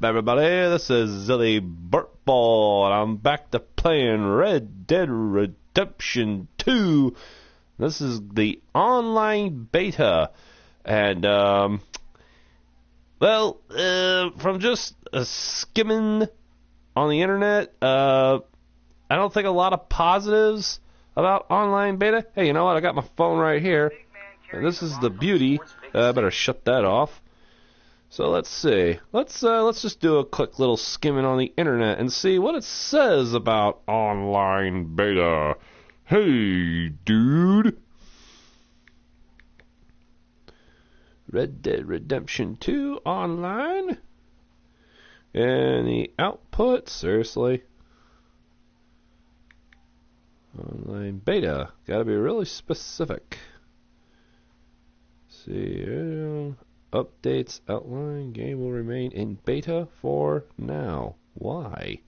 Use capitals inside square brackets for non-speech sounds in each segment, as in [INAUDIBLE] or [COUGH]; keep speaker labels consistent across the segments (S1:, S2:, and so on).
S1: up, everybody? This is Zillyburble, and I'm back to playing Red Dead Redemption 2. This is the online beta, and, um, well, uh, from just uh, skimming on the internet, uh, I don't think a lot of positives about online beta. Hey, you know what? I got my phone right here. And this is the beauty. Uh, I better shut that off. So let's see. Let's uh, let's just do a quick little skimming on the internet and see what it says about online beta. Hey, dude. Red Dead Redemption 2 online. And the output, seriously. Online beta. Gotta be really specific. see. Updates outline. Game will remain in beta for now. Why?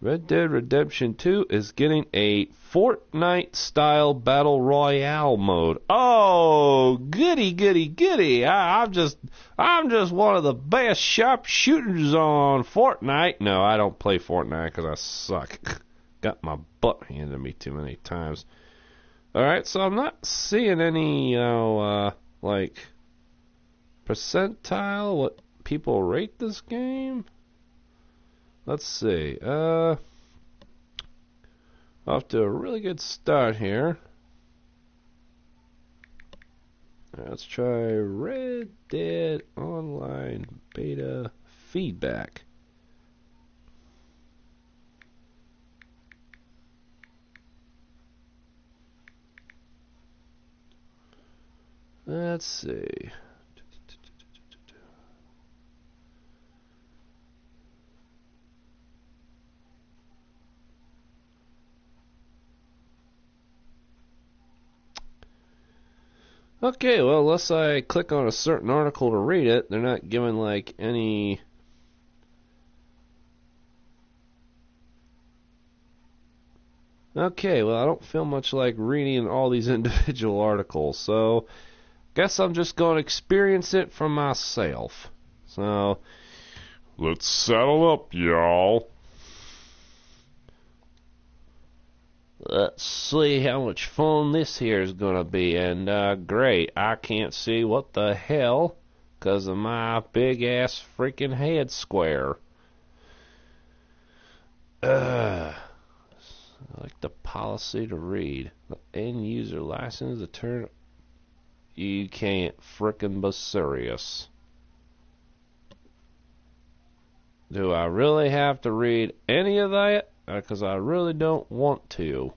S1: Red Dead Redemption 2 is getting a Fortnite style battle royale mode. Oh, goody, goody, goody! I, I'm just, I'm just one of the best sharpshooters on Fortnite. No, I don't play Fortnite because I suck. [LAUGHS] Got my butt handed to me too many times. All right, so I'm not seeing any, you know, uh, like percentile what people rate this game. Let's see. Uh, off to a really good start here. Let's try Red Dead Online Beta Feedback. Let's see. Okay, well, unless I click on a certain article to read it, they're not giving like any. Okay, well, I don't feel much like reading all these [LAUGHS] individual articles, so guess I'm just going to experience it for myself. So, let's saddle up, y'all. Let's see how much fun this here is going to be. And, uh, great, I can't see what the hell because of my big ass freaking head square. Uh, like the policy to read. The end user license to turn. You can't frickin' be serious. Do I really have to read any of that? Uh, because I really don't want to.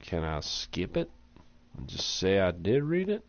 S1: Can I skip it and just say I did read it?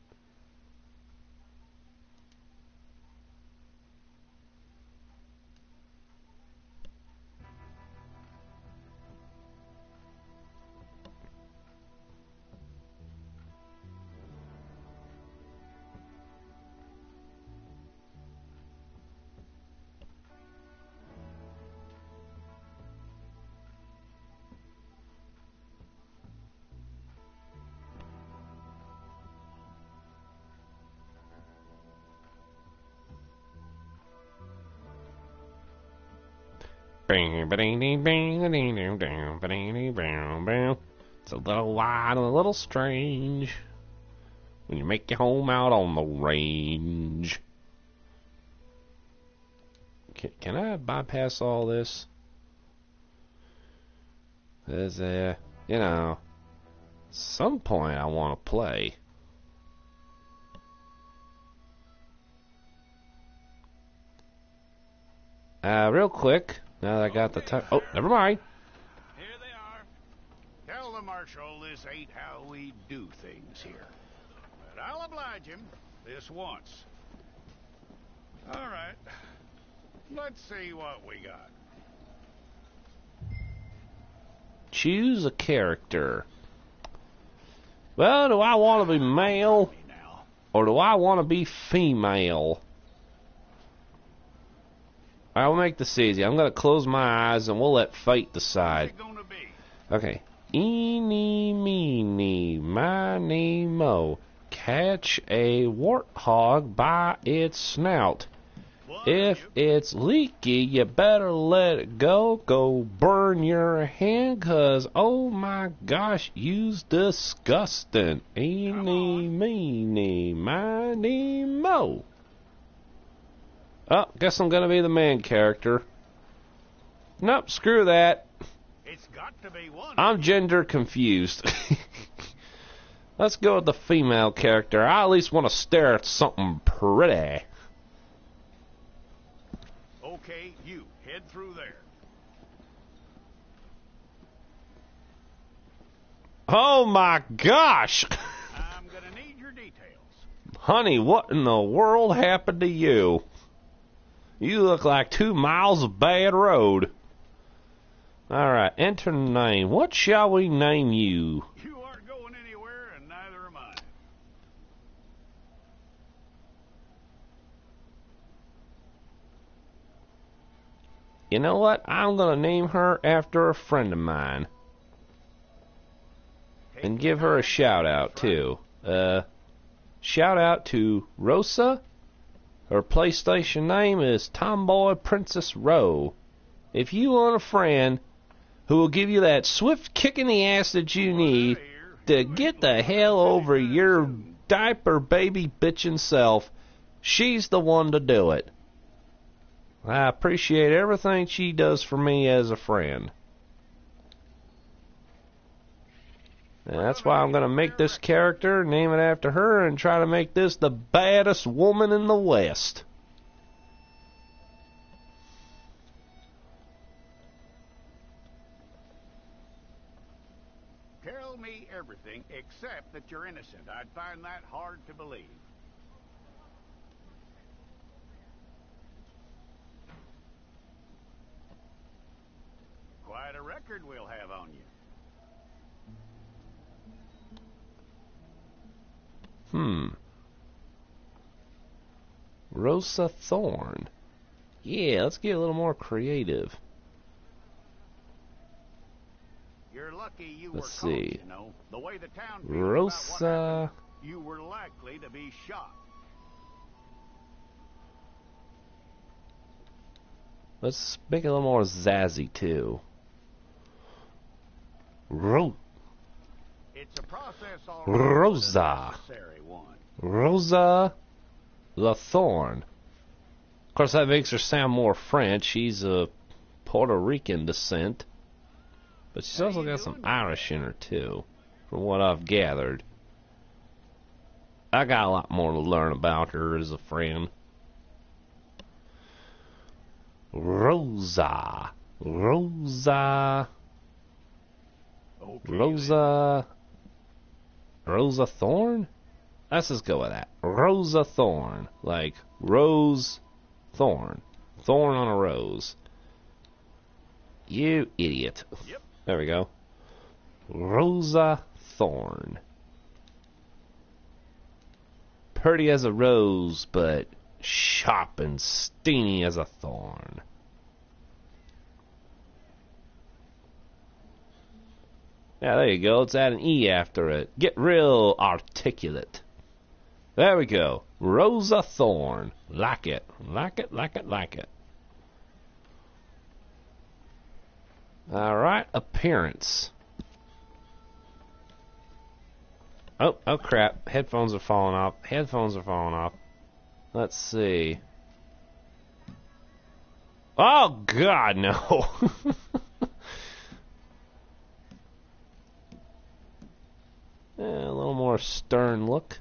S1: It's a little wild and a little strange when you make your home out on the range. Can, can I bypass all this? There's a, you know, some point I want to play. Uh, real quick, now that I got the time. Oh, never mind.
S2: Here they are. Tell the marshal this ain't how we do things here. But I'll oblige him this once. All right. Let's see what we got.
S1: Choose a character. Well, do I want to be male? or do I want to be female? I'll make this easy. I'm to close my eyes and we'll let fate decide.
S2: gonna?
S1: Okay. Eeny, meeny, miny, mo. Catch a warthog by its snout. If it's leaky, you better let it go. Go burn your hand, 'cause oh my gosh, you's disgusting. Eeny, meeny, miny, mo. Oh, guess I'm gonna be the man character. Nope, screw that.
S2: It's got to be one.
S1: I'm gender confused. [LAUGHS] Let's go with the female character. I at least want to stare at something pretty.
S2: Okay, you head through there.
S1: Oh my gosh! [LAUGHS]
S2: I'm gonna need your details.
S1: Honey, what in the world happened to you? You look like two miles of bad road. Alright, enter name. What shall we name you?
S2: You aren't going anywhere, and neither am I.
S1: You know what? I'm gonna name her after a friend of mine. And give her a shout out too. Uh, shout out to Rosa. Her PlayStation name is Tomboy Princess Row. If you want a friend who will give you that swift kick in the ass that you need to get the hell over your diaper baby bitchin' self, she's the one to do it. I appreciate everything she does for me as a friend. And that's why I'm going to make this character, name it after her, and try to make this the baddest woman in the West.
S2: Tell me everything except that you're innocent. I'd find that hard to believe. Quite a record we'll have on you.
S1: Hmm. Rosa Thorn. Yeah, let's get a little more creative.
S2: You're lucky you
S1: Let's
S2: were caught,
S1: see.
S2: you know. The way the town feels about what
S1: Rosa.
S2: happened, you were likely to be shot.
S1: Let's make it a little more zazzy too. Ro-
S2: It's a process all right, but
S1: Rosa. Rosa Lathorn. Of course, that makes her sound more French. She's of Puerto Rican descent. But she's also got some? Irish in her, too, from what I've gathered. I got a lot more to learn about her as a friend. Rosa. Rosa.
S2: Okay.
S1: Rosa. Rosa Thorn? Let's just go with that. Rosa Thorn. Like Rose Thorn. Thorn on a rose. You idiot.
S2: Yep.
S1: There we go. Rosa Thorn. Pretty as a rose, but sharp and steamy as a thorn. Yeah, there you go. Let's add an E after it. Get real articulate. There we go. Rosa Thorn. Like it. Like it, like it, like it. Alright, appearance. Oh, oh crap. Headphones are falling off. Headphones are falling off. Let's see. Oh, God, no. Yeah, [LAUGHS] a little more stern look.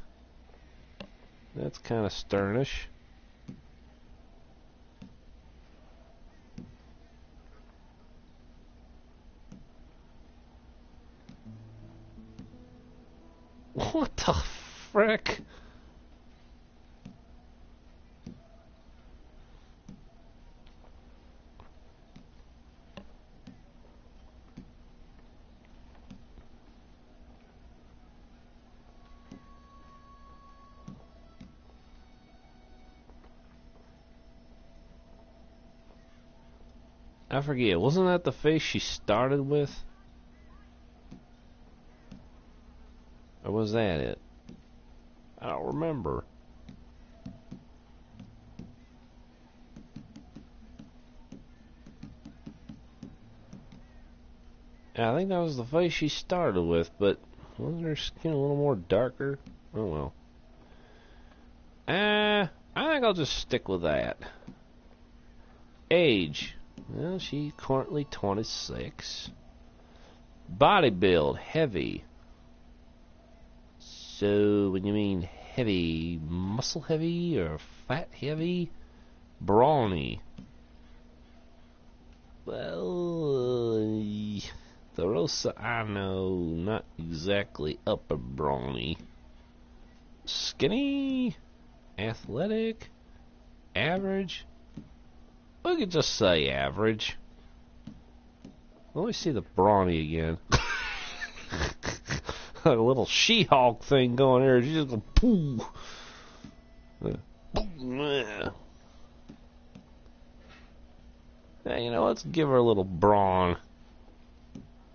S1: That's kind of sternish. What the frick? I forget. Wasn't that the face she started with? Or was that it? I don't remember. I think that was the face she started with, but wasn't her skin a little more darker? Oh well. Ah, I think I'll just stick with that. Age. Well, she's currently 26. Body build, heavy. So, when you mean heavy, muscle heavy or fat heavy? Brawny. Well, the Rosa I know, not exactly upper brawny. Skinny, athletic, average. We could just say average. Let me see the brawny again. [LAUGHS] a little She-Hulk thing going here. She just go pooh. Yeah, you know, let's give her a little brawn.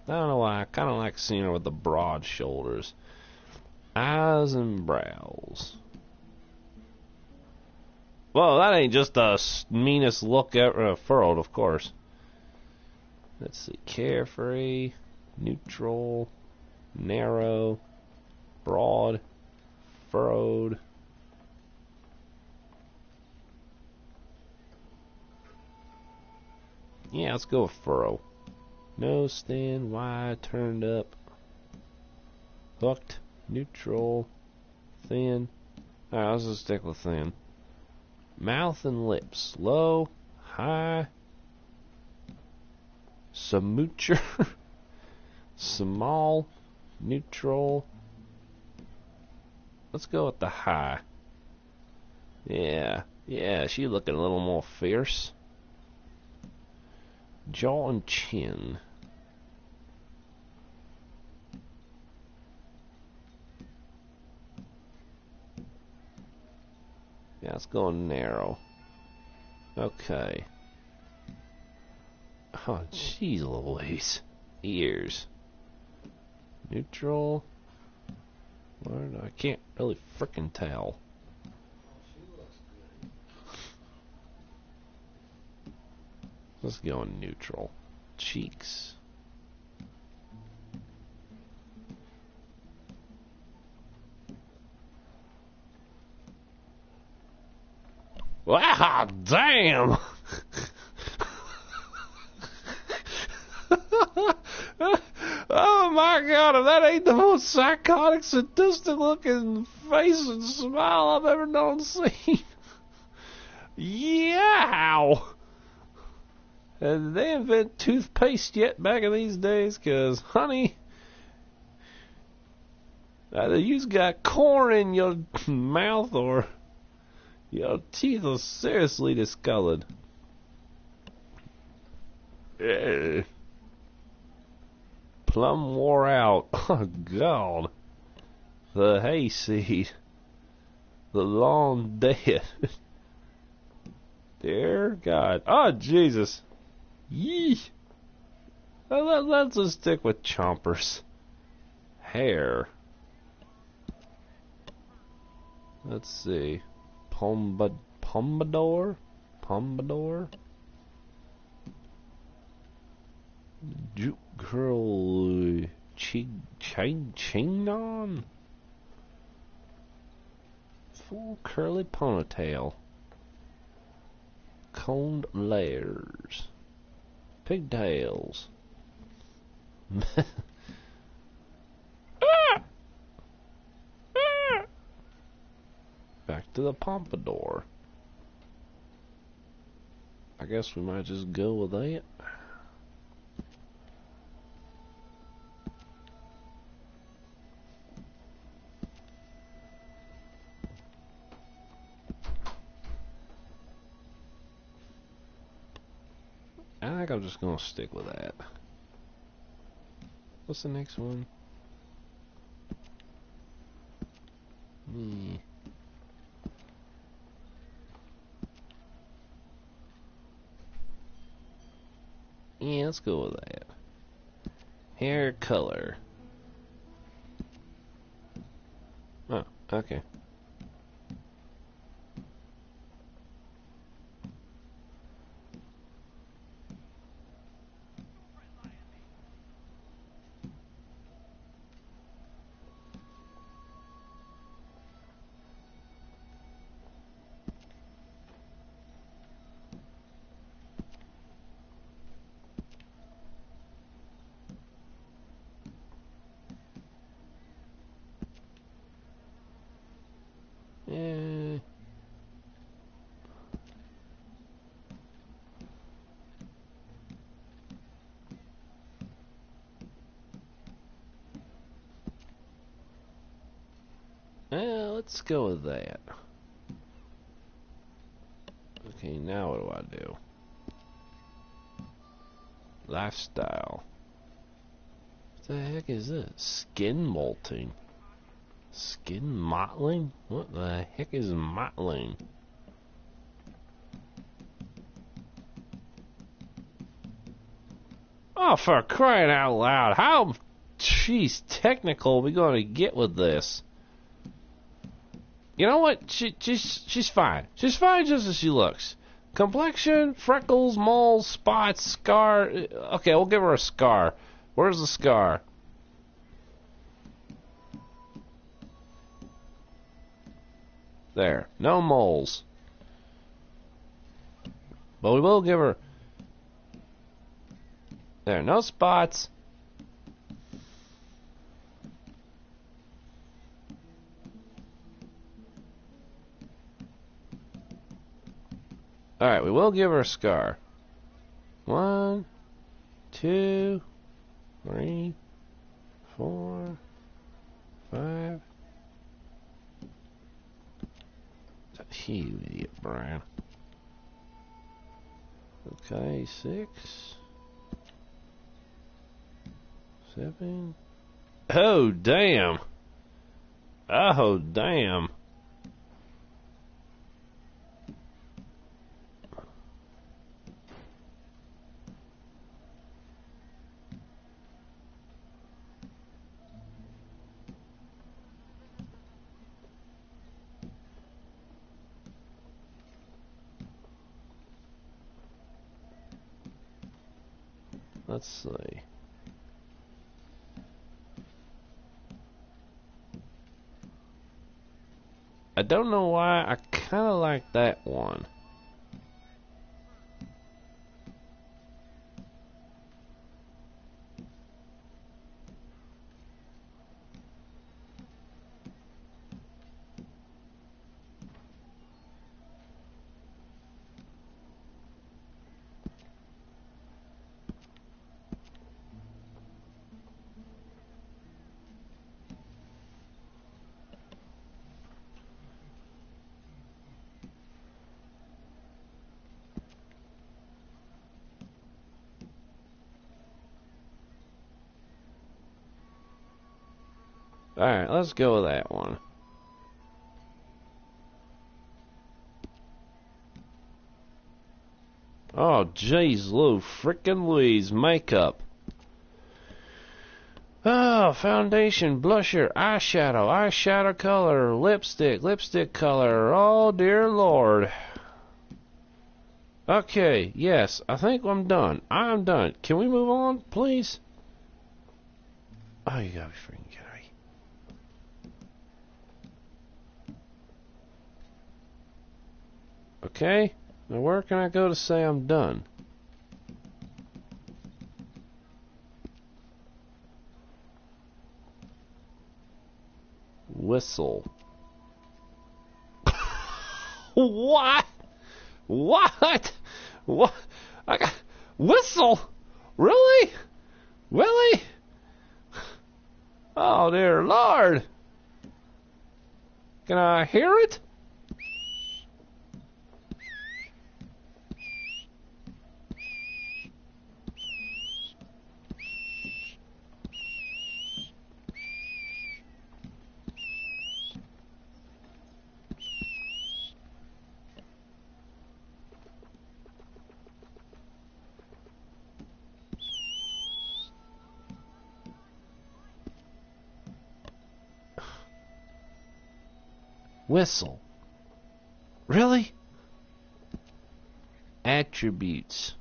S1: I don't know why. I kind of like seeing her with the broad shoulders. Eyes and brows. Well, that ain't just the meanest look ever furrowed, of course. Let's see. Carefree, neutral, narrow, broad, furrowed. Yeah, let's go with furrow. Nose thin, wide, turned up, hooked, neutral, thin. Alright, let's just stick with thin. Mouth and lips, low, high, smoocher, [LAUGHS] small, neutral. Let's go with the high. Yeah, yeah, she looking a little more fierce. Jaw and chin. Yeah, it's going narrow. Okay. Oh, jeez Louise. Ears. Neutral. What? I can't really frickin' tell. Let's go in neutral. Cheeks. Wow, damn! oh my god, if that ain't the most psychotic, sadistic looking face and smile I've ever known seen. yeah! Did they invent toothpaste yet back in these days? Cause, honey, either you've got corn in your [LAUGHS] mouth or your teeth are seriously discolored. Yeah. Plum wore out. [LAUGHS] Oh, God. The hayseed. The long dead. [LAUGHS] Dear God. Oh, Jesus. Yee. Let, let's just stick with chompers. Hair. Let's see. Pombad Pompadour? Pompadour? Juke curl ching ching chingnon? Full curly ponytail. Coned layers. Pigtails. [LAUGHS] Back to the pompadour. I guess we might just go with that. I think I'm just gonna stick with that. What's the next one? Hmm. Yeah, let's go with that. Hair color. Oh, okay. Yeah. Well, let's go with that. Okay, now what do I do? Lifestyle. What the heck is this? Skin molting. Skin mottling? What the heck is mottling? Oh, for crying out loud. How, jeez, technical are we going to get with this? You know what? She, she's, she's fine. She's fine just as she looks. Complexion, freckles, moles, spots, scar. Okay, we'll give her a scar. Where's the scar? There. No moles. But we will give her. There. No spots. Alright, we will give her a scar. One, two, three, four, five. That's You idiot, Brian. Okay, six, seven. Oh, damn. Oh, damn. Let's see. I don't know why I kind of like that one. Alright, let's go with that one. Oh, jeez, Lou, frickin' Louise, makeup. Oh, foundation, blusher, eyeshadow, eyeshadow color, lipstick, lipstick color. Oh, dear Lord. Okay, yes, I think I'm done. I'm done. Can we move on, please? Oh, you gotta be freaking kidding me. Okay, now where can I go to say I'm done? Whistle. [LAUGHS] what? What? What? I got whistle? Really? Really? Oh dear Lord! Can I hear it? Whistle. Really? Attributes.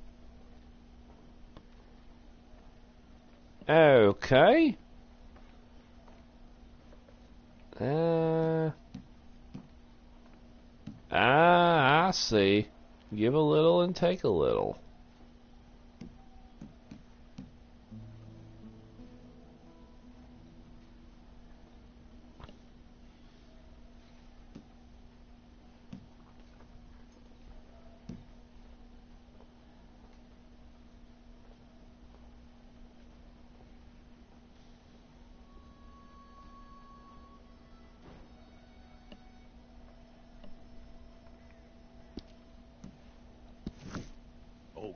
S1: Okay. Uh, ah, I see. Give a little and take a little.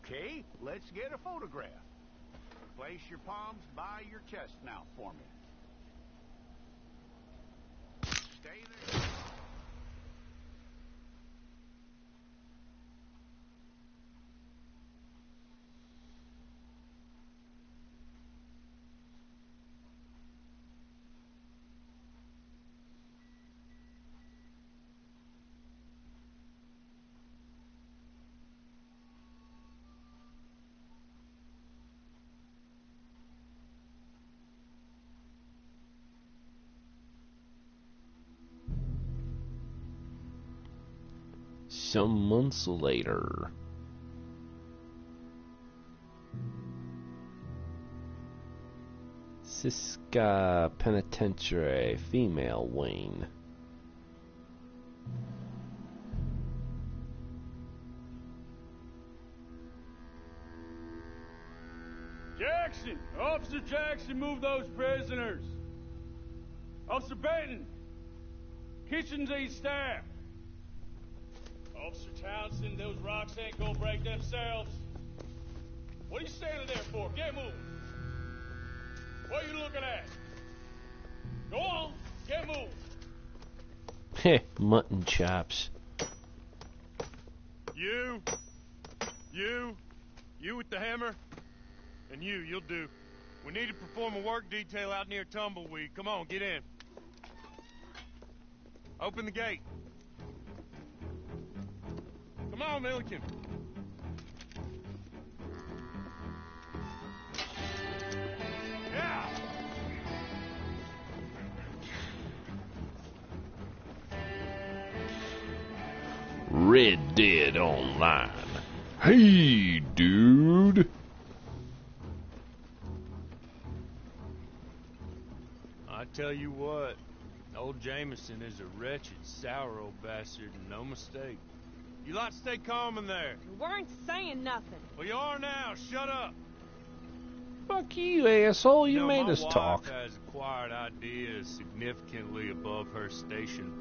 S2: Okay, let's get a photograph. Place your palms by your chest now for me.
S1: Some months later. Sisika Penitentiary female wing.
S3: Jackson! Officer Jackson, move those prisoners! Officer Benton! Kitchens A staff! Officer Townsend, those rocks ain't gonna break themselves. What are you standing there for? Get moving! What are you looking at? Go on, get moving!
S1: Heh, mutton chops.
S4: You, you, you with the hammer, and you, you'll do. We need to perform a work detail out near Tumbleweed. Come on, get in. Open the gate. Come on, Milliken. Yeah.
S1: Red Dead Online. Hey, dude.
S4: I tell you what, old Jameson is a wretched, sour old bastard, and no mistake. You lot stay calm in there.
S5: You weren't saying nothing.
S4: Well, you are now. Shut up.
S1: Fuck you, asshole. You
S4: know,
S1: made
S4: my
S1: us
S4: wife
S1: talk.
S4: has acquired ideas significantly above her station.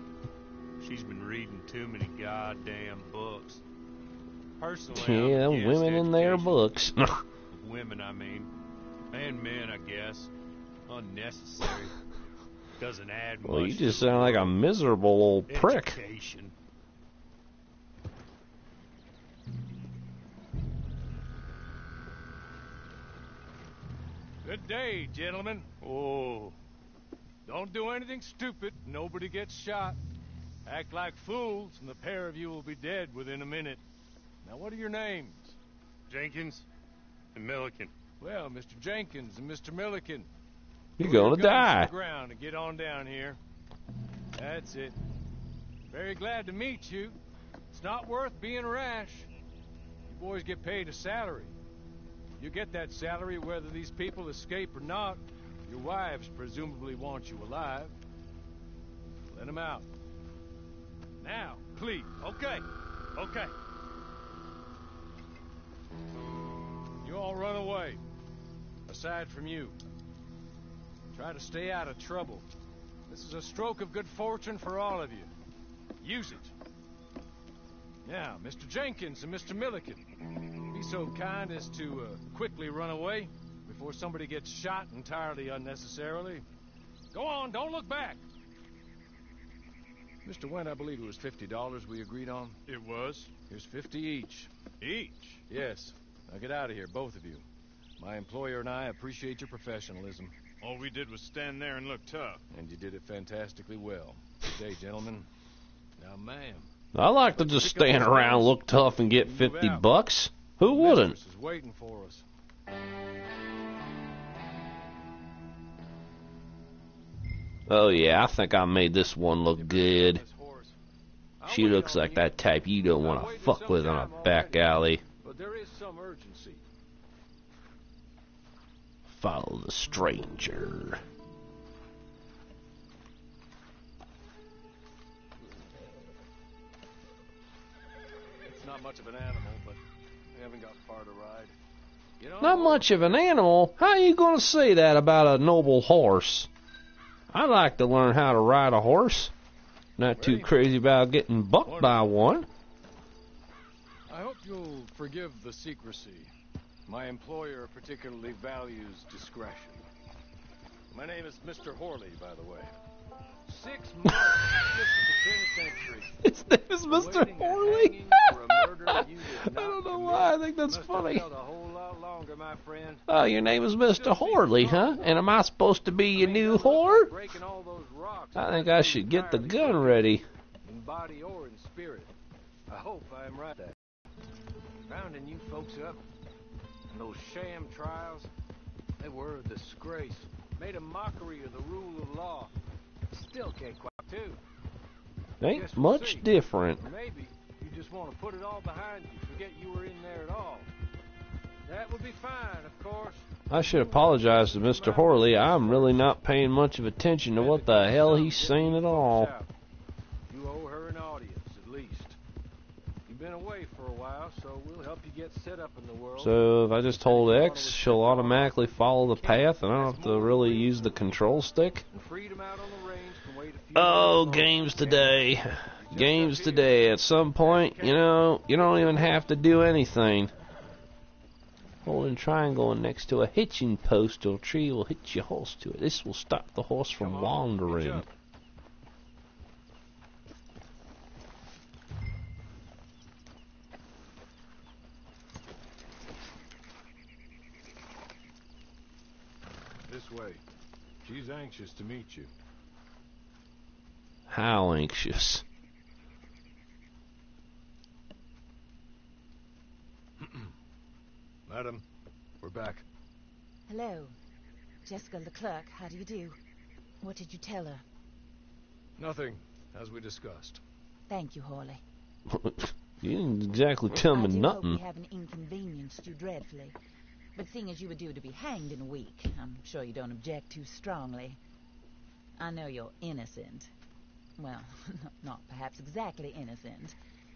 S4: She's been reading too many goddamn books. Personally,
S1: Yeah,
S4: I'm
S1: women in their books. [LAUGHS]
S4: Women, I mean, and men, I guess. Unnecessary. [LAUGHS] Doesn't add much.
S1: well, you just sound like a miserable old prick.
S3: Good day, gentlemen. Oh. Don't do anything stupid. Nobody gets shot. Act like fools, and the pair of you will be dead within a minute. Now, what are your names?
S4: Jenkins and Milliken.
S3: Well, Mr. Jenkins and Mr. Milliken.
S1: You're gonna
S3: guns to
S1: die.
S3: the ground and get on down here. That's it. Very glad to meet you. It's not worth being rash. You boys get paid a salary. You get that salary whether these people escape or not. Your wives presumably want you alive. Let them out. Now, please.
S4: Okay, okay.
S3: You all run away. Aside from you. Try to stay out of trouble. This is a stroke of good fortune for all of you. Use it. Now, Mr. Jenkins and Mr. Milliken, be so kind as to uh, quickly run away before somebody gets shot entirely unnecessarily. Go on, don't look back. Mr. Went, I believe it was $50 we agreed on.
S4: It was.
S3: Here's 50 each.
S4: Each.
S3: Yes. Now get out of here, both of you. My employer and I appreciate your professionalism,
S4: All we did was stand there and look tough.
S3: and you did it fantastically well. Good day, gentlemen. Now, ma'am.
S1: I like to just stand around, look tough, and get 50 bucks. Who wouldn't?
S3: Is waiting for us.
S1: Oh yeah, I think I made this one look good.
S3: This horse. I'll
S1: She looks like that type you don't want to fuck with on a back alley.
S3: But there is some urgency.
S1: Follow the stranger.
S3: Not much of an animal, but we haven't got far to ride. Get on
S1: Not much of an animal. How are you going to say that about a noble horse? I like to learn how to ride a horse. Not too crazy about getting bucked by one.
S3: I hope you'll forgive the secrecy. My employer particularly values discretion. My name is Mr. Horley, by the way. Six months just the penitentiary. [LAUGHS]
S1: His name is Mr. Horley.
S3: hanging for a murder you [LAUGHS]
S1: I don't know why. I think that's funny.
S3: Have felt a whole lot longer.
S1: Oh, your name is Mr. Horley, huh? And am I supposed to be your new whore?
S3: Breaking all those rocks
S1: I think I should get the gun ready.
S3: in body or in spirit. I hope I am right. Rounding you folks up, and those sham trials, they were a disgrace. Made a mockery of the rule of law. Still can't quite do.
S1: Ain't much different.
S3: Maybe you just want to put it all behind you, forget you were in there at all. That would be fine, of course.
S1: I should apologize to Mr. Horley. I'm really not paying much of attention to what the hell he's saying at all.
S3: You owe her an audience, at least. You've been away for a while, so we'll help you get set up in the world.
S1: So if I just hold X, she'll automatically follow the path, and I don't have to really use the control stick. Oh, games today. Games today. At some point, you know, you don't even have to do anything. Holding triangle next to a hitching post or tree will hitch your horse to it. This will stop the horse from
S3: Come on, hitch
S1: wandering.
S3: This way. She's anxious to meet you.
S1: How anxious. [CLEARS THROAT]
S3: Madam, we're back.
S5: Hello. Jessica LeClerk, how do you do? What did you tell her?
S3: Nothing, as we discussed.
S5: Thank you, Horley. [LAUGHS]
S1: you didn't exactly tell me
S5: I do hope we haven't inconvenienced you dreadfully. But seeing as you were due to be hanged in a week, I'm sure you don't object too strongly. I know you're innocent. Well, [LAUGHS] not perhaps exactly innocent,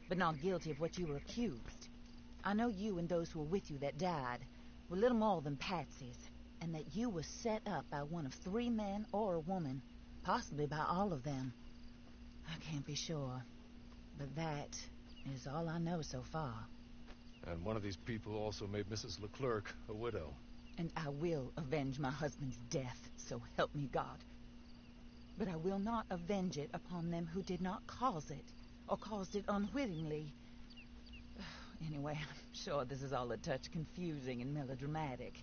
S5: but not guilty of what you were accused. I know you and those who were with you that died were little more than patsies, and that you were set up by one of three men or a woman, possibly by all of them. I can't be sure, but that is all I know so far.
S3: And one of these people also made Mrs. LeClerk a widow.
S5: And I will avenge my husband's death, so help me God. But I will not avenge it upon them who did not cause it, or caused it unwittingly. [SIGHS] Anyway, I'm sure this is all a touch confusing and melodramatic.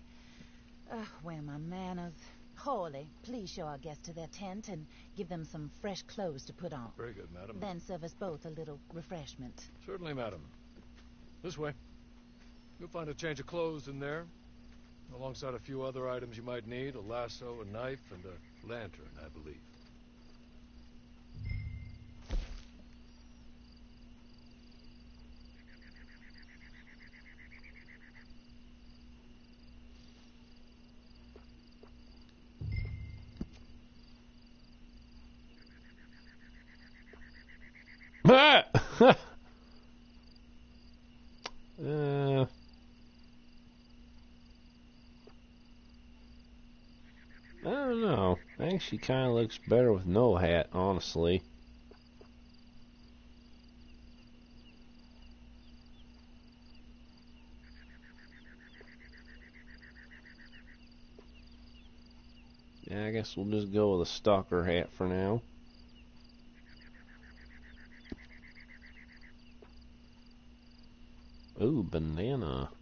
S5: Uh, where are my manners? Horley, please show our guests to their tent and give them some fresh clothes to put on.
S3: Very good, madam.
S5: Then serve us both a little refreshment.
S3: Certainly, madam. This way. You'll find a change of clothes in there, alongside a few other items you might need a lasso, a knife, and a lantern, I believe. [LAUGHS]
S1: uh, I don't know. I think she kind of looks better with no hat, honestly. Yeah, I guess we'll just go with a stalker hat for now. Ooh, banana.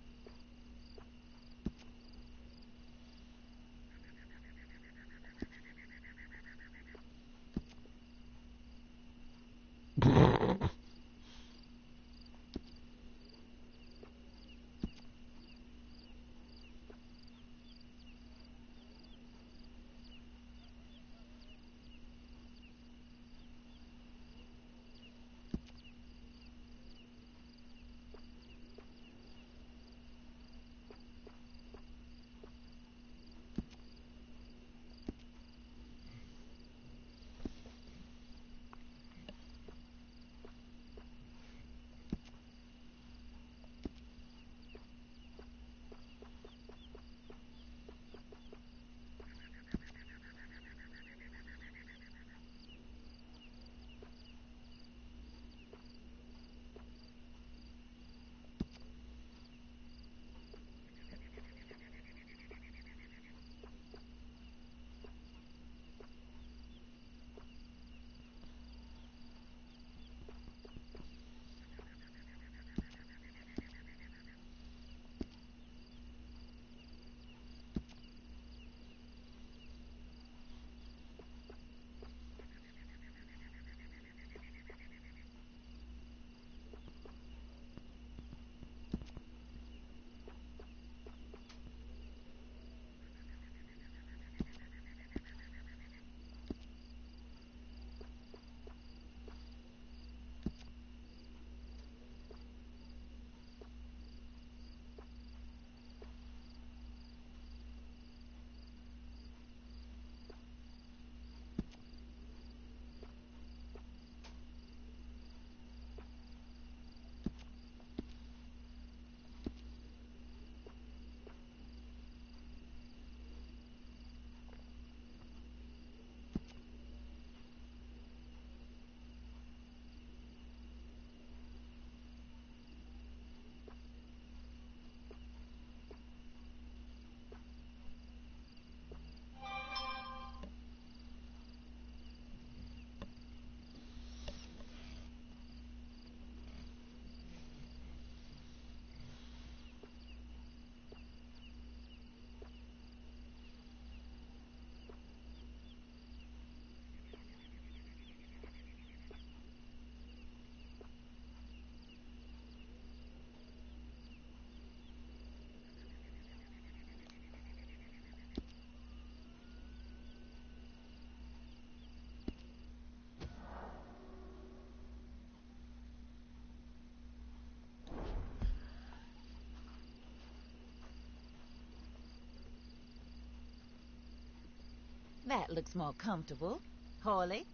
S5: That looks more comfortable. Horley,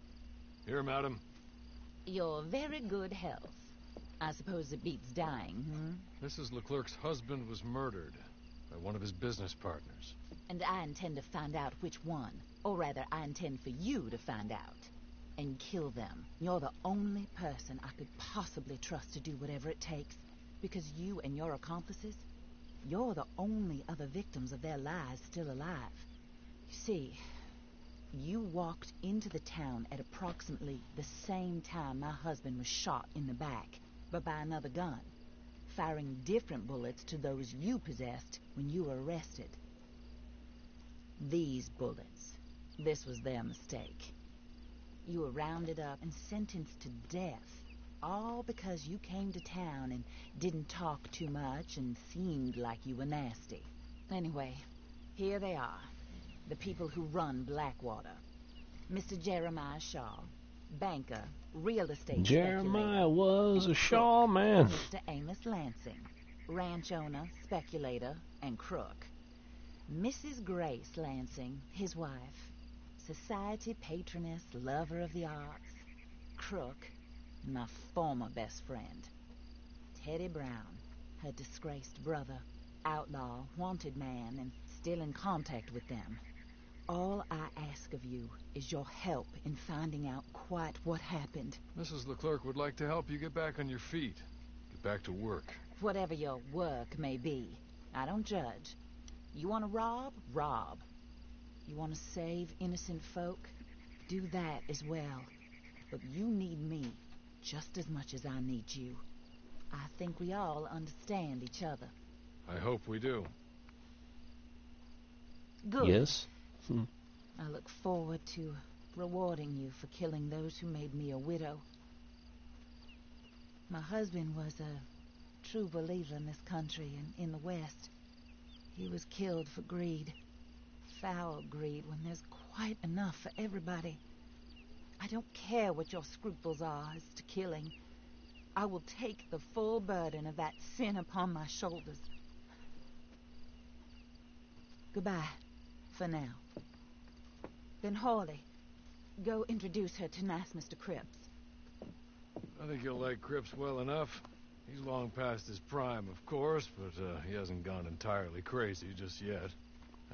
S3: Here, madam.
S5: your very good health. I suppose it beats dying, hmm?
S3: Mrs. LeClerk's husband was murdered by one of his business partners.
S5: And I intend to find out which one. Or rather, I intend for you to find out. And kill them. You're the only person I could possibly trust to do whatever it takes. Because you and your accomplices, you're the only other victims of their lies still alive. You see, you walked into the town at approximately the same time my husband was shot in the back, but by another gun, firing different bullets to those you possessed when you were arrested. These bullets, this was their mistake. You were rounded up and sentenced to death, all because you came to town and didn't talk too much and seemed like you were nasty. Anyway, here they are, the people who run Blackwater. Mr. Jeremiah Shaw, banker, real estate
S1: Jeremiah was a Shaw man.
S5: Mr. Amos Lansing, ranch owner, speculator, and crook. Mrs. Grace Lansing, his wife, society patroness, lover of the arts, crook, my former best friend. Teddy Brown, her disgraced brother, outlaw, wanted man, and still in contact with them. All I ask of you is your help in finding out quite what happened.
S3: Mrs. LeClerk would like to help you get back on your feet. Get back to work.
S5: Whatever your work may be, I don't judge. You want to rob? Rob. You want to save innocent folk? Do that as well. But you need me just as much as I need you. I think we all understand each other.
S3: I hope we do.
S5: Good.
S1: Yes. Hmm.
S5: I look forward to rewarding you for killing those who made me a widow. My husband was a true believer in this country and in the West. He was killed for greed. Foul greed when there's quite enough for everybody. I don't care what your scruples are as to killing. I will take the full burden of that sin upon my shoulders. Goodbye, for now. Then Horley, go introduce her to nice Mr. Cripps.
S3: I think you'll like Cripps well enough. He's long past his prime, of course, but uh, he hasn't gone entirely crazy just yet.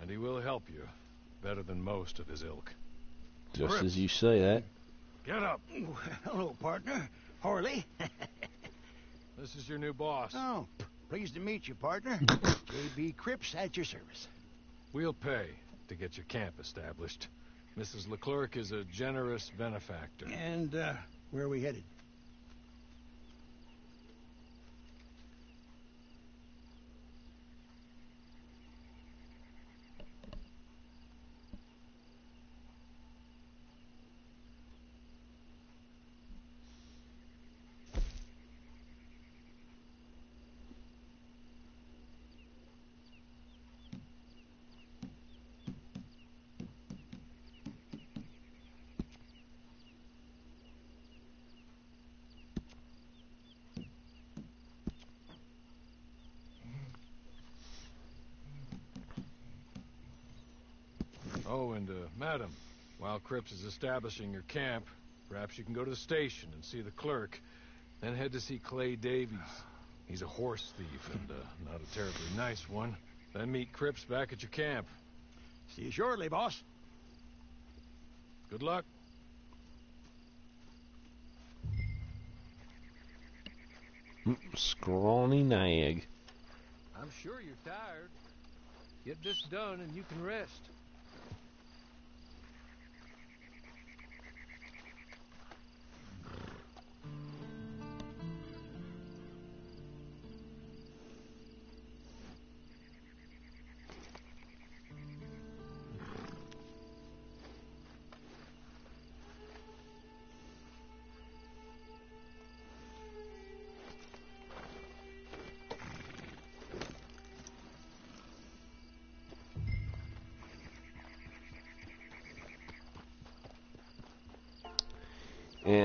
S3: And he will help you, better than most of his ilk.
S1: Just
S3: Cripps.
S1: as you say that.
S3: Get up!
S2: Hello, partner. Harley. [LAUGHS]
S3: This is your new boss.
S2: oh, pleased to meet you, partner. [LAUGHS] J.B. Cripps at your service.
S3: We'll pay to get your camp established. Mrs. LeClerk is a generous benefactor.
S2: And, uh, where are we headed?
S3: Oh, and, uh, madam, while Cripps is establishing your camp, perhaps you can go to the station and see the clerk, then head to see Clay Davies. He's a horse thief and, uh, not a terribly nice one. Then meet Cripps back at your camp.
S2: See you shortly, boss.
S3: Good luck.
S1: Mm, Scrawny nag.
S3: I'm sure you're tired. Get this done and you can rest.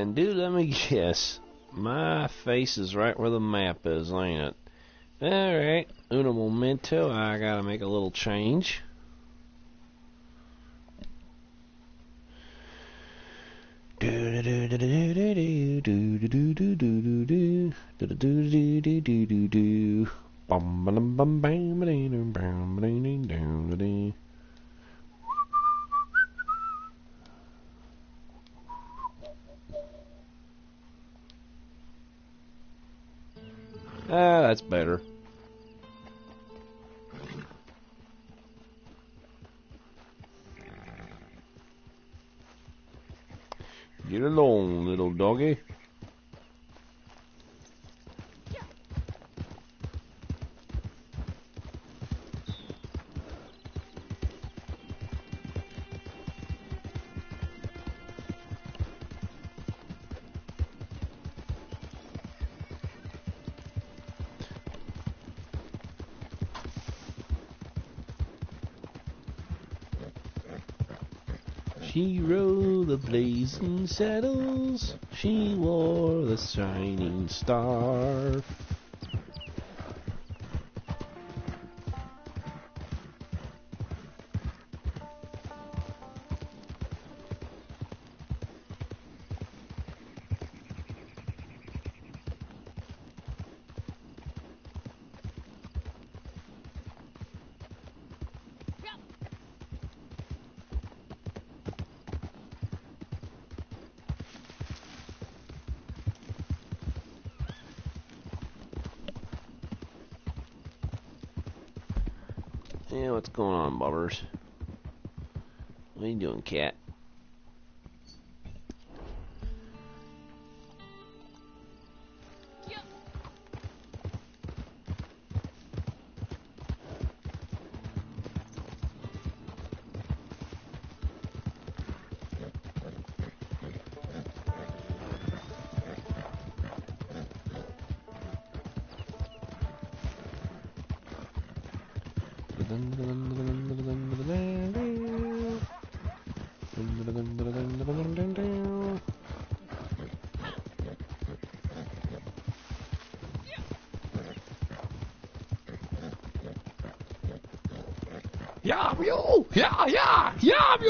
S1: And dude, let me [LAUGHS] guess. My face is right where the map is, ain't it? Alright. Uno momento. I gotta make a little change. She rode the blazing saddles, she wore the shining star.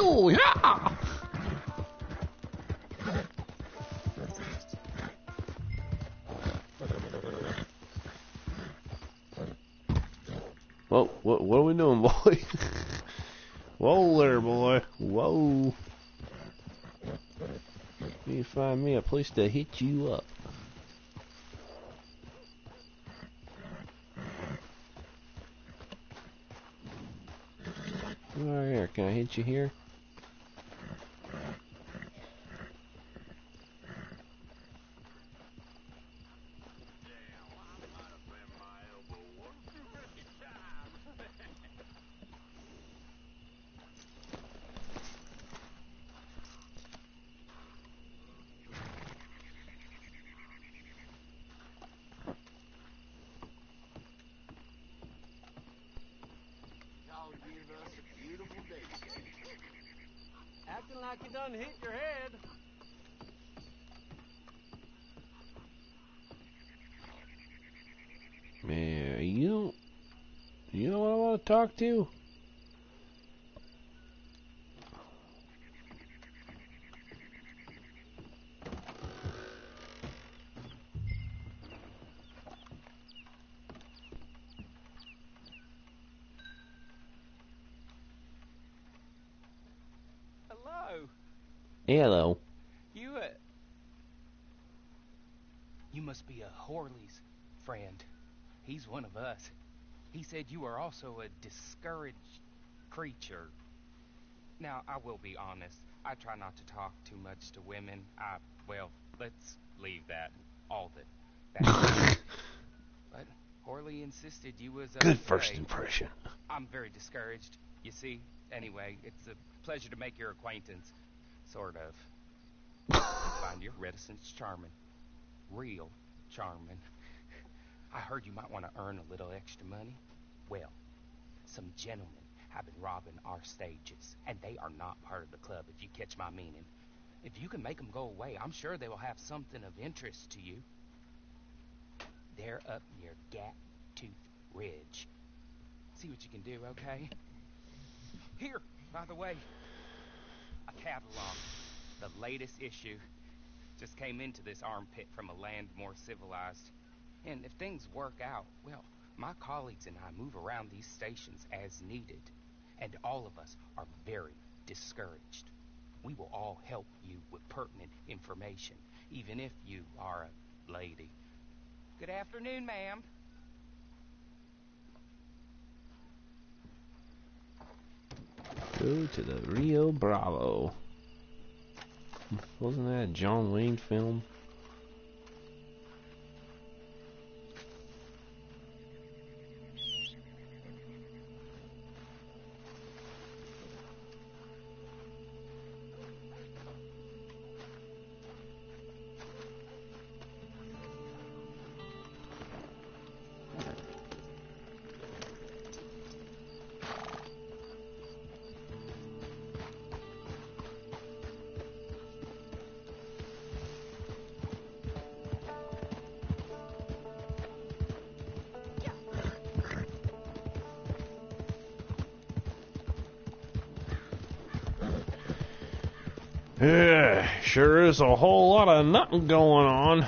S1: You! Yeah! Whoa, what, what are we doing, boy? [LAUGHS] Whoa there, boy. Whoa. You find me a place to hit you up. Right here, can I hit you here?
S3: Y'all give us a beautiful day. Acting like you done hit your head.
S1: Man, you don't, you know what I want to talk to?
S6: Hello.
S1: Hello.
S6: You, uh... You must be a Horley's friend. He's one of us. He said you are also a discouraged creature. Now, I will be honest. I try not to talk too much to women. I, well, let's leave that. All the... That [LAUGHS] but Horley insisted you was... a.
S1: Good first impression.
S6: I'm very discouraged, you see. Anyway, it's a pleasure to make your acquaintance. Sort of. I [LAUGHS] find your reticence charming. Real charming. I heard you might want to earn a little extra money. Well, some gentlemen have been robbing our stages, and they are not part of the club, if you catch my meaning. If you can make them go away, I'm sure they will have something of interest to you. They're up near Gat Tooth Ridge. See what you can do, okay? Here, by the way, a catalog. The latest issue just came into this armpit from a land more civilized. And if things work out, well, my colleagues and I move around these stations as needed. And all of us are very discouraged. We will all help you with pertinent information, even if you are a lady. Good afternoon, ma'am.
S1: Go to the Rio Bravo. Wasn't that a John Wayne film? Is a whole lot of nothing going on.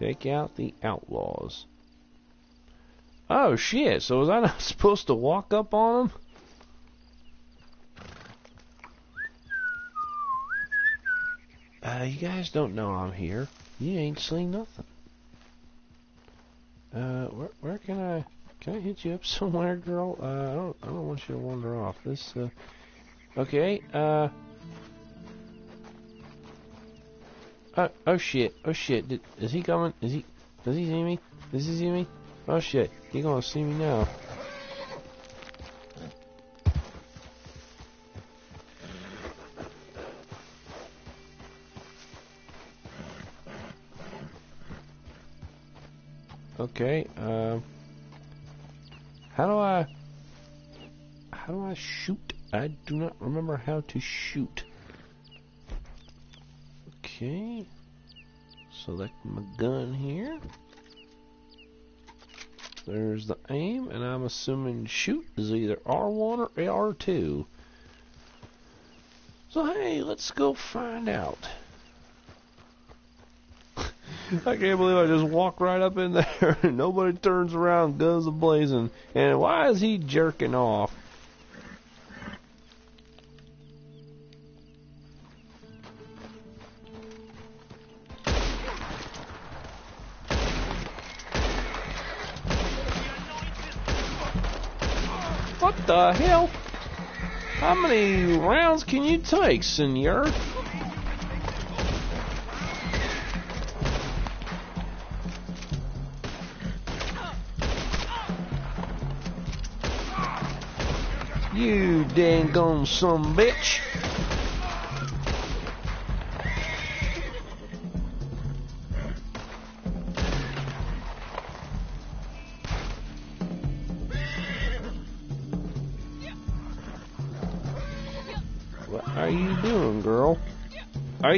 S1: Take out the outlaws. Oh shit, so was I not [LAUGHS] supposed to walk up on them? Uh, you guys don't know I'm here. You ain't seen nothing. Uh, where, where can I, can I hit you up [LAUGHS] somewhere, girl? Uh, I don't, I don't want you to wander off. This, uh, okay, uh, Oh, oh shit, oh shit, Did, is he coming? Is he, does he see me? Does he see me? Oh shit, he gonna see me now. Okay, um, how do I, how do I shoot? I do not remember how to shoot. Assuming shoot is either R1 or R2. So hey, let's go find out. [LAUGHS] I can't believe I just walked right up in there [LAUGHS] and nobody turns around, guns a blazing. And why is he jerking off? Many rounds can you take, senor? You dang gone some bitch.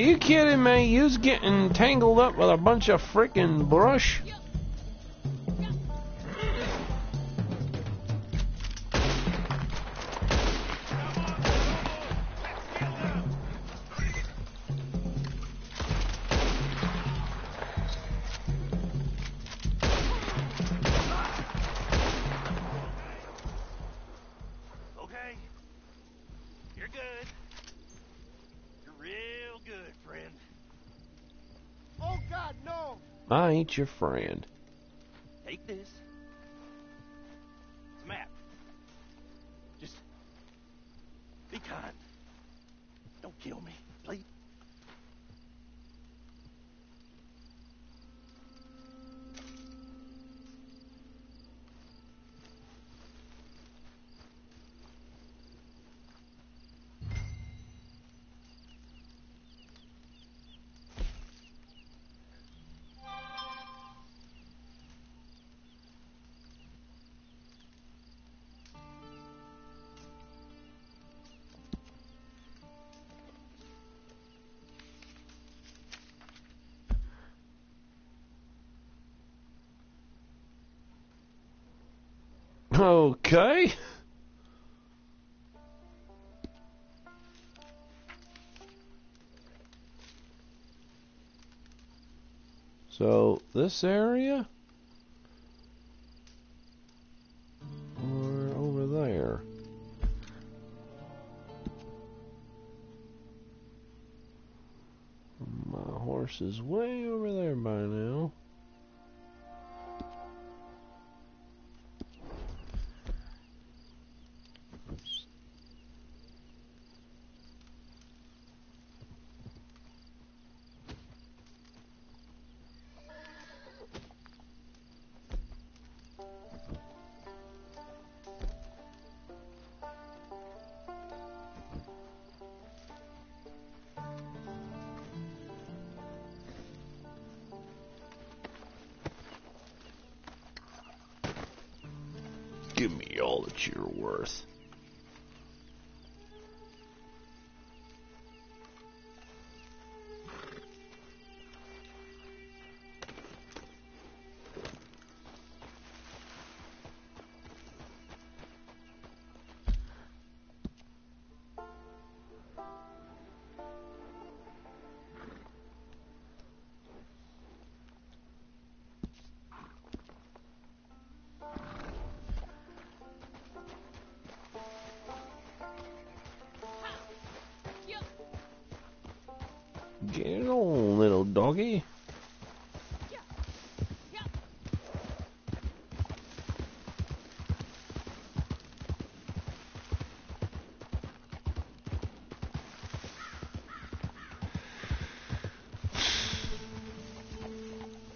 S1: You kidding me? You's getting tangled up with a bunch of freaking brush? Ain't your friend.
S7: Take this.
S1: This area? Or over there? My horse is way worth. Get on, little doggy.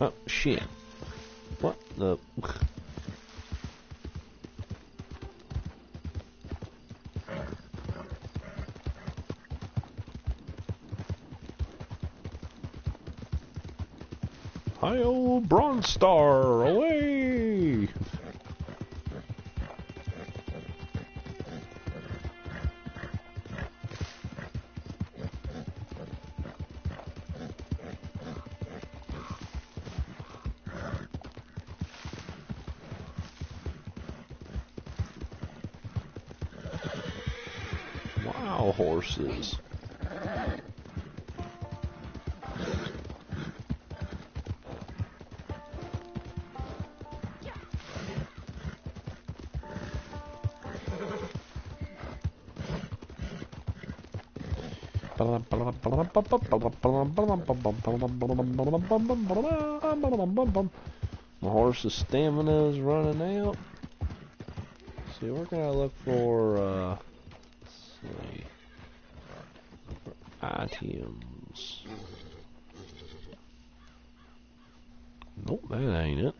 S1: Oh, shit. What the... Hi-yo, Bronze Star, away! Wow, horses. My horse's stamina is running out. See, where can I look for, uh, let's see, items? Nope, that ain't it.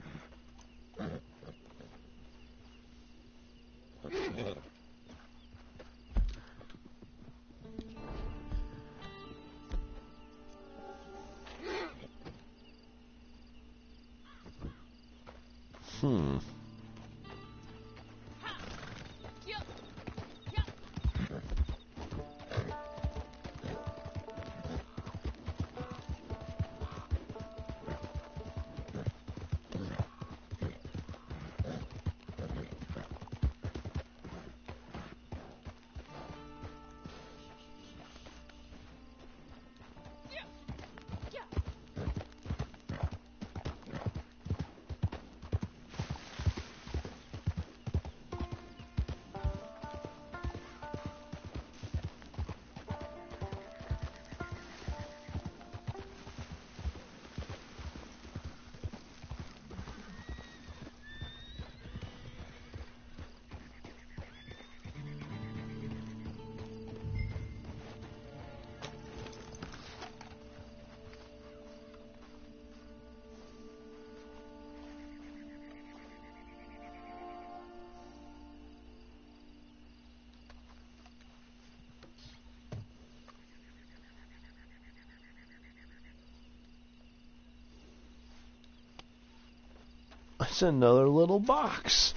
S1: It's another little box.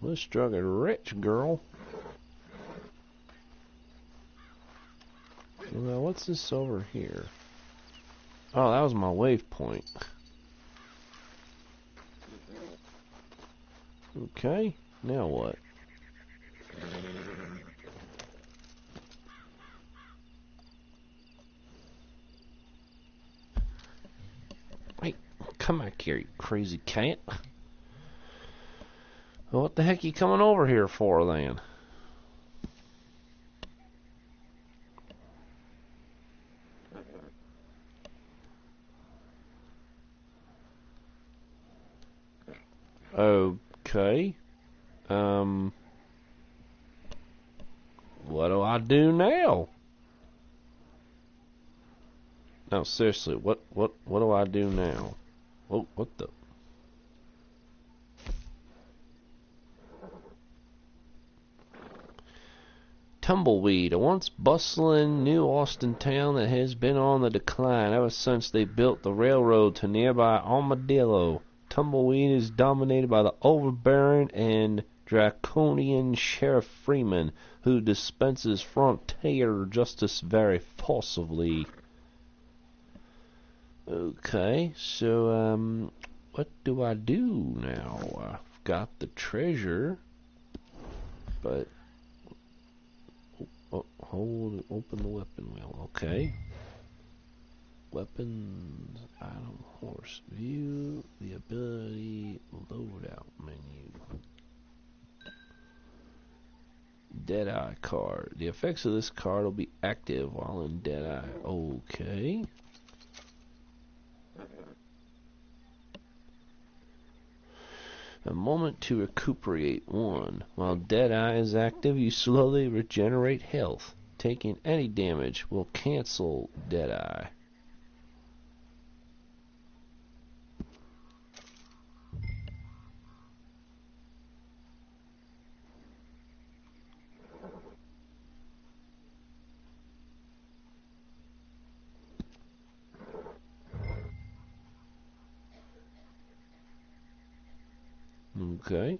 S1: Let's drug a rich girl. Now, what's this over here? Oh, that was my waypoint. Okay, now what? Wait, come back here, you crazy. Well, what the heck you coming over here for then? Okay. Um. What do I do now? No, seriously, what what what do I do now? Oh, what the? Tumbleweed, a once bustling New Austin town that has been on the decline ever since they built the railroad to nearby Armadillo. Tumbleweed is dominated by the overbearing and draconian Sheriff Freeman, who dispenses frontier justice very forcibly. Okay, so, um, what do I do now? I've got the treasure, but Oh, hold, open the weapon wheel. Okay. Weapons, item, horse, view, the ability, loadout menu. Deadeye card. The effects of this card will be active while in Deadeye. Okay. A moment to recuperate. 1. While Deadeye is active, you slowly regenerate health. Taking any damage will cancel Deadeye. Okay.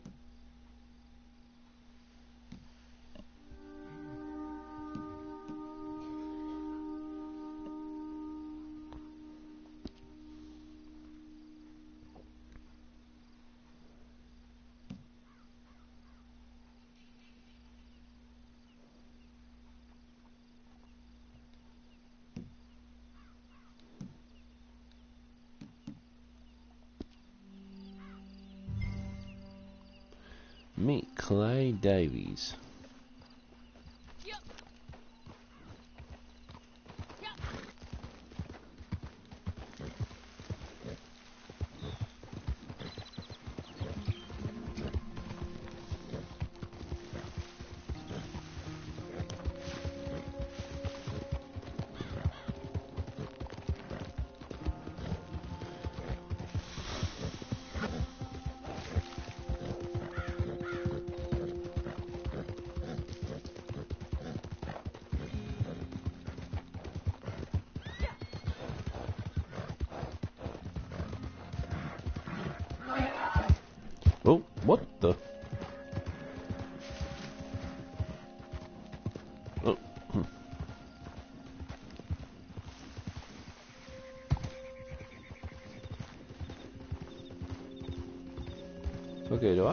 S1: Davies.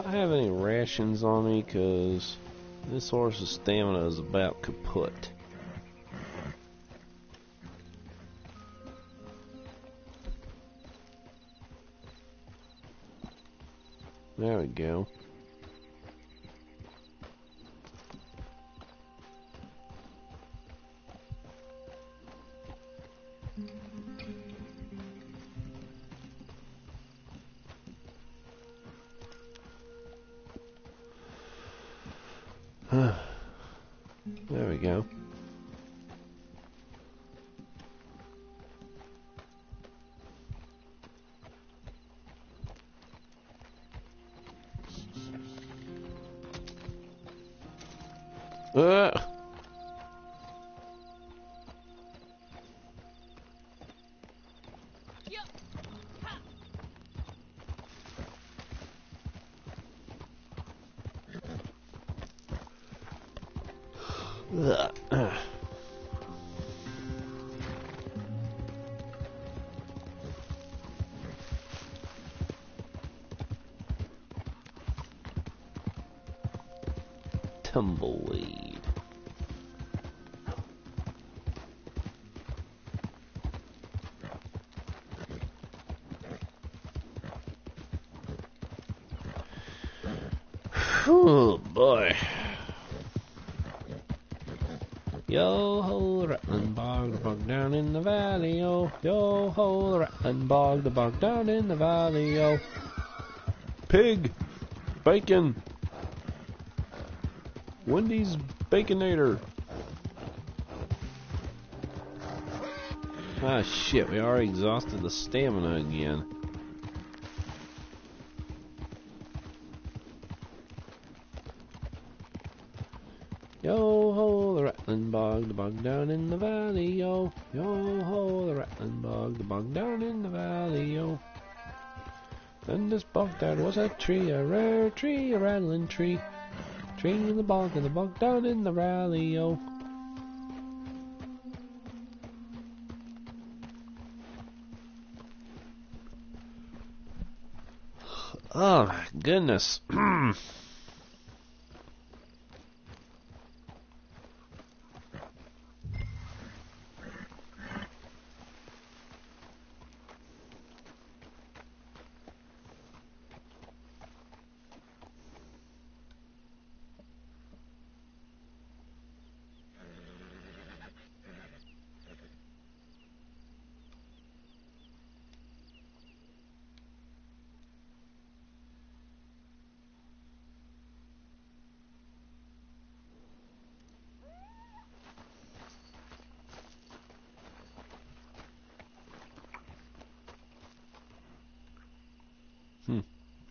S1: I have any rations on me? Cause this horse's stamina is about kaput. There we go. Tumbleweed. The bog down in the valley, yo. Pig, bacon, Wendy's Baconator. Ah shit, we already exhausted the stamina again. There was a tree, a rare tree, a rattling tree. Tree in the bog, and the bog down in the valley, yo. Oh my goodness. [CLEARS THROAT]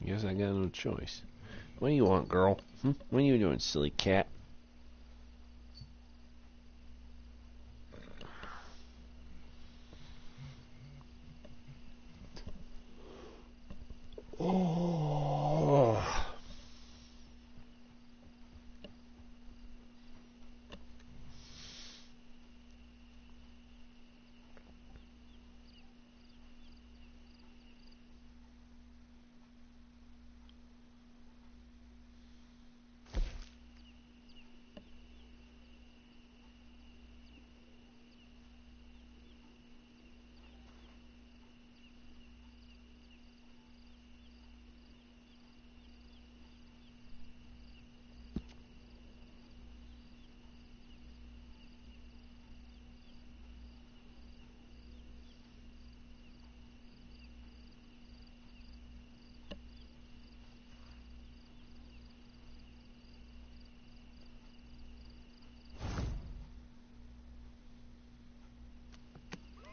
S1: Guess I got no choice. What do you want, girl? Hmm? What are you doing, silly cat? Oh.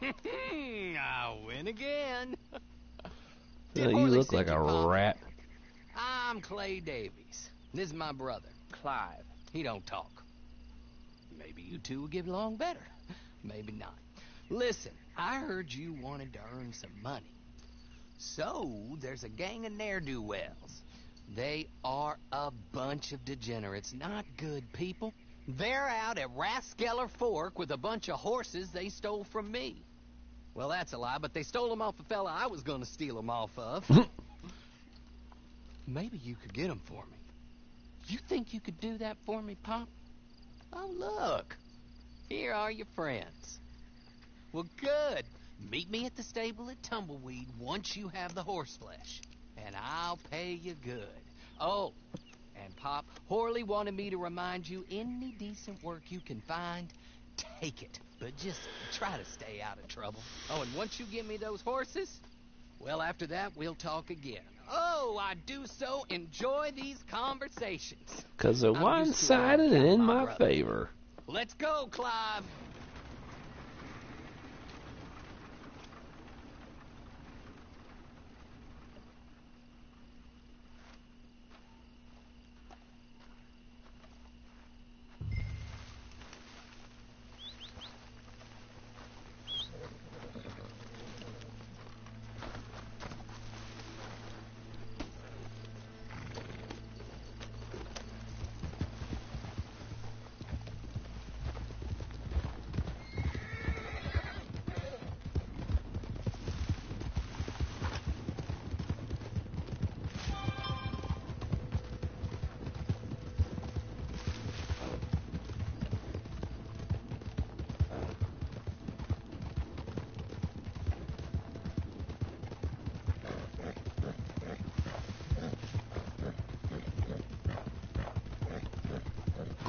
S1: [LAUGHS]
S8: I win again. [LAUGHS]
S1: Yeah, you look like a rat.
S8: I'm Clay Davies. This is my brother, Clive. He don't talk. Maybe you two will get along better. [LAUGHS] Maybe not. Listen, I heard you wanted to earn some money. So, there's a gang of ne'er-do-wells. They are a bunch of degenerates, not good people. They're out at Rathskeller Fork with a bunch of horses they stole from me. Well, that's a lie, but they stole them off a fella I was going to steal them off of. [LAUGHS] Maybe you could get them for me. You think you could do that for me, Pop? Oh, look. Here are your friends. Well, good. Meet me at the stable at Tumbleweed once you have the horse flesh, and I'll pay you good. Oh, and Pop, Horley wanted me to remind you any decent work you can find, take it. But just try to stay out of trouble. Oh, and once you give me those horses, well, after that, we'll talk again. Oh, I do so enjoy these conversations.
S1: Because they're one-sided and in my
S8: brother.
S1: favor.
S8: Let's go, Clive.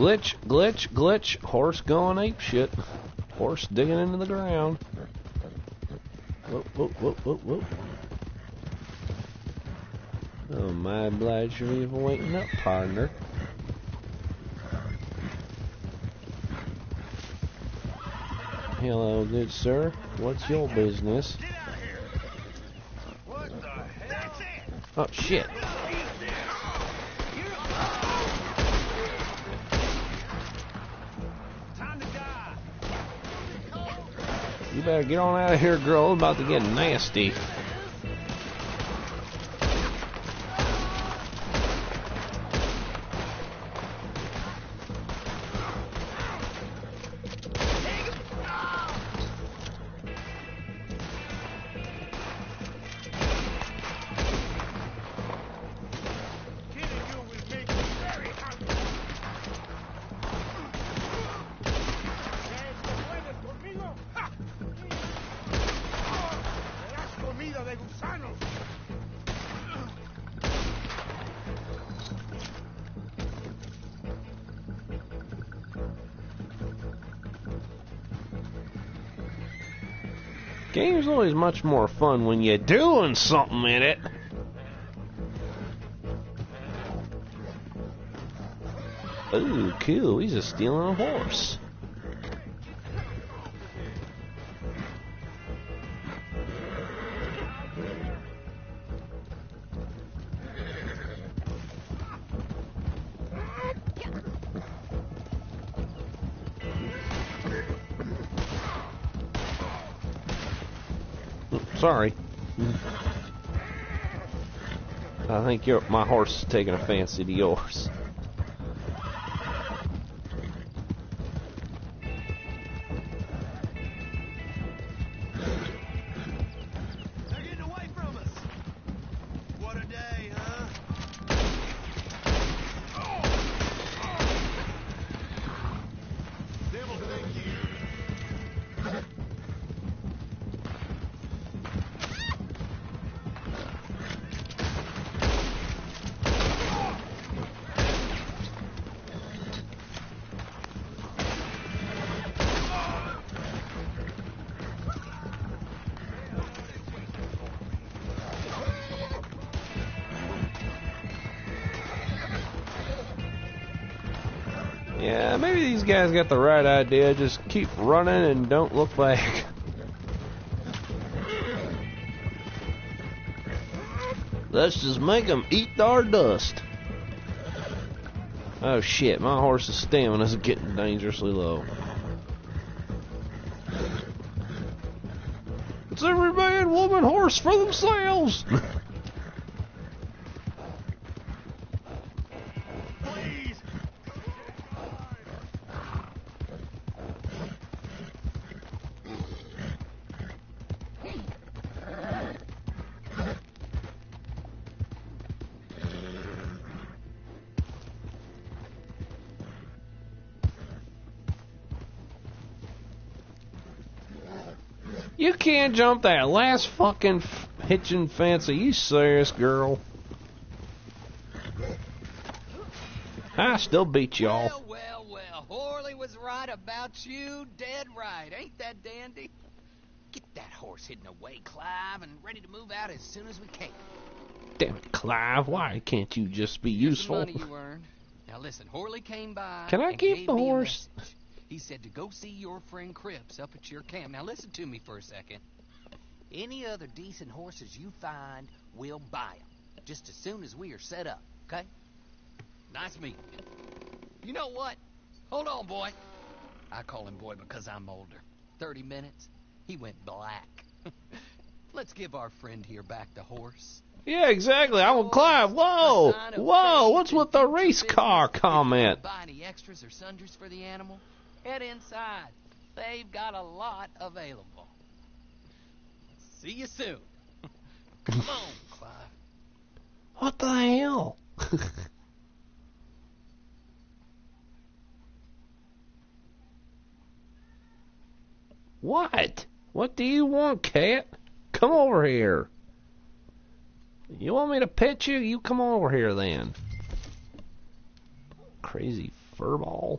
S1: Glitch, glitch, glitch. Horse going ape shit. Horse digging into the ground. Whoop, whoop, whoop, whoop, whoop. Oh, my oblige you for waiting up, partner. Hello, good sir. What's your business? Oh, out better get on out of here, girl. It's about to get nasty. Much more fun when you're doing something in it. Ooh, cool. He's just stealing a horse. Your my horse is taking a fancy to yours. Got the right idea. Just keep running and don't look back. [LAUGHS] Let's just make them eat our dust. Oh shit, my horse's stamina's getting dangerously low. It's every man, woman, horse for themselves. [LAUGHS] can't jump that last fucking f- hitching fence. Are you serious, girl? I still beat y'all.
S8: Well, well, well. Horley was right about you. Dead right. Ain't that dandy? Get that horse hidden away, Clive, and ready to move out as soon as we can.
S1: Damn it, Clive. Why can't you just be
S8: Here's
S1: useful?
S8: money you earned. Now listen, Horley came by.
S1: Can I keep the horse?
S8: He said to go see your friend Cripps up at your camp. Now listen to me for a second. Any other decent horses you find, we'll buy 'em. Just as soon as we are set up, okay? Nice meeting you. You know what? Hold on, boy. I call him boy because I'm older. Thirty minutes, he went black. [LAUGHS] Let's give our friend here back the horse.
S1: Yeah, exactly. I will Clive. Whoa,
S8: A sign of
S1: whoa. What's with the race car comment?
S8: Buy any extras or sundries for the animal? Head inside. They've got a lot available. See you soon. [LAUGHS] Come on, Clive.
S1: What the hell? [LAUGHS] what? What do you want, cat? Come over here. You want me to pet you? You come over here then. Crazy Furball.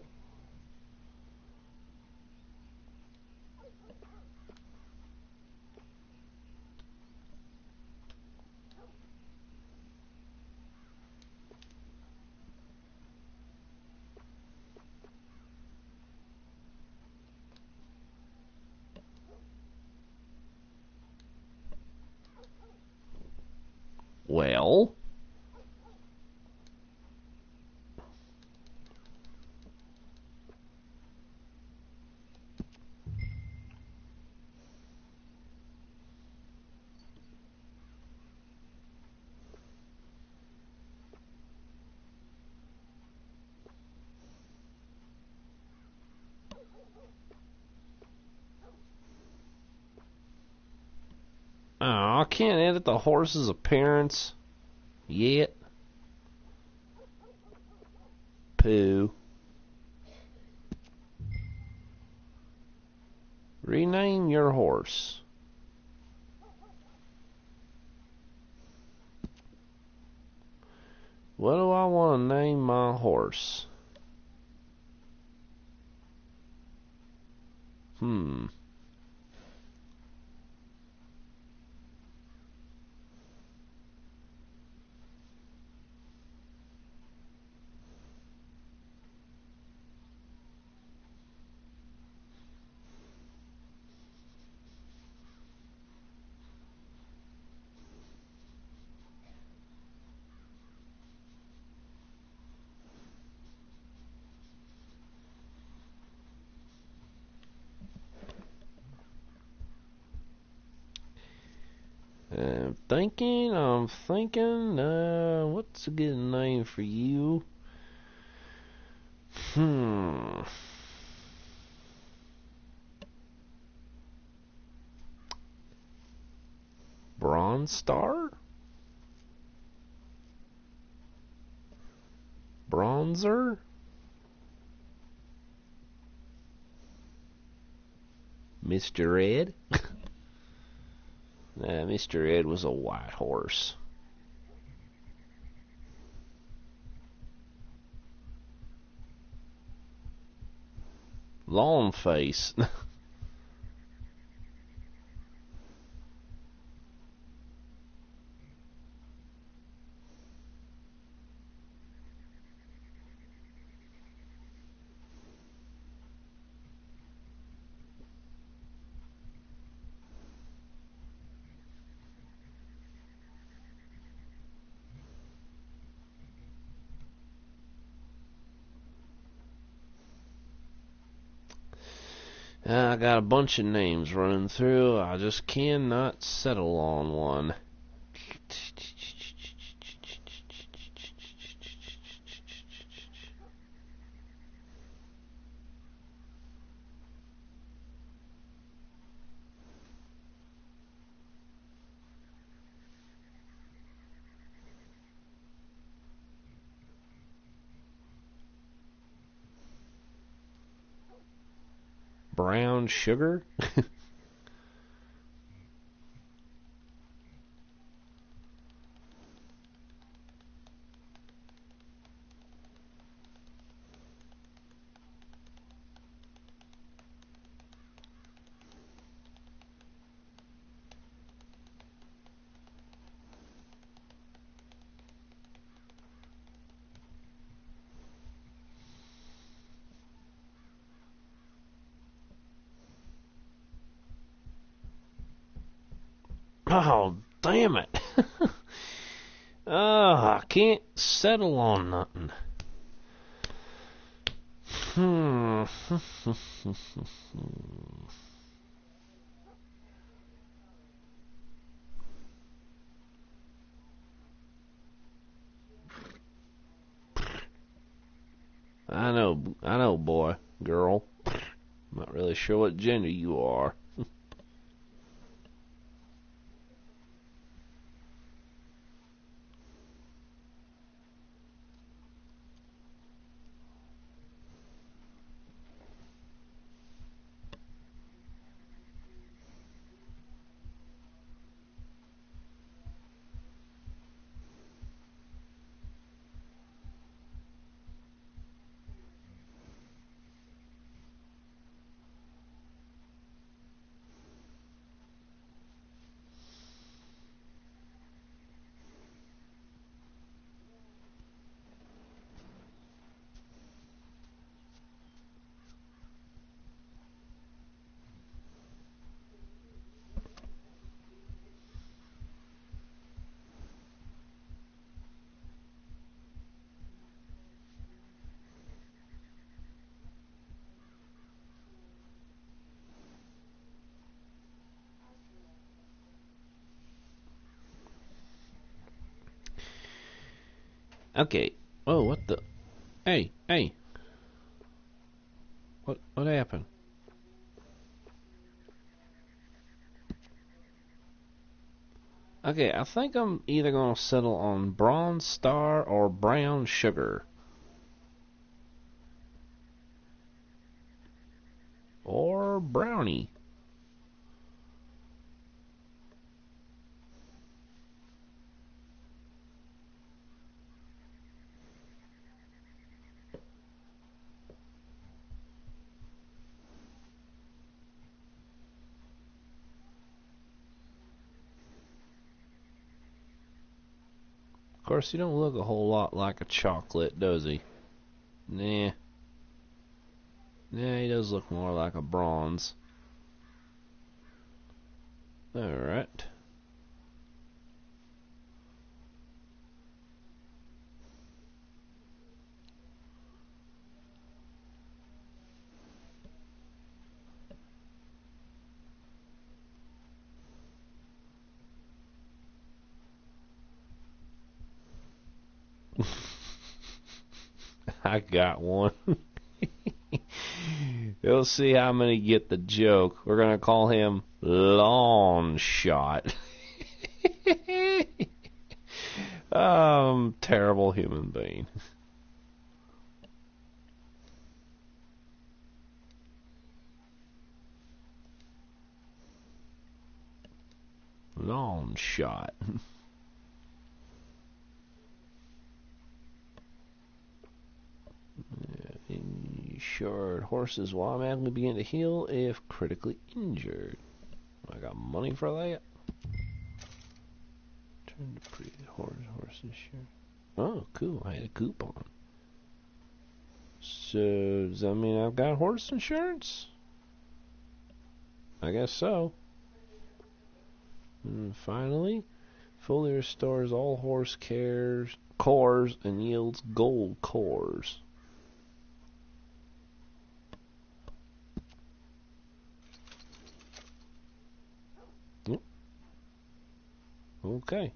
S1: Well, oh, I can't edit the horse's appearance yet. Pooh. Rename your horse. What do I want to name my horse? Hmm. I'm thinking, I'm thinking, uh, what's a good name for you? Hmm. Bronze Star? Bronzer? Mr. Ed? [LAUGHS] Mr. Ed was a white horse. Long face. [LAUGHS] I got a bunch of names running through. I just cannot settle on one. Sugar? [LAUGHS] Oh, damn it. [LAUGHS] oh, I can't settle on nothing. Hmm. [LAUGHS] I know, I know, boy, girl. Not really sure what gender you are. Okay. Oh, what the? Hey, hey. What what happened? Okay, I think I'm either gonna settle on Bronze Star or Brown Sugar. Or Brownie. Of course, he don't look a whole lot like a chocolate, does he? Nah. Nah, he does look more like a bronze. Alright. [LAUGHS] I got one. [LAUGHS] We'll see how many get the joke. We're gonna call him Long Shot. [LAUGHS] um, terrible human being. Long shot. Insured horses will automatically begin to heal if critically injured. I got money for that. Turn to pre horse horse insurance. Oh, cool! I had a coupon. So does that mean I've got horse insurance? I guess so. And finally, fully restores all horse cares cores and yields gold cores. Okay.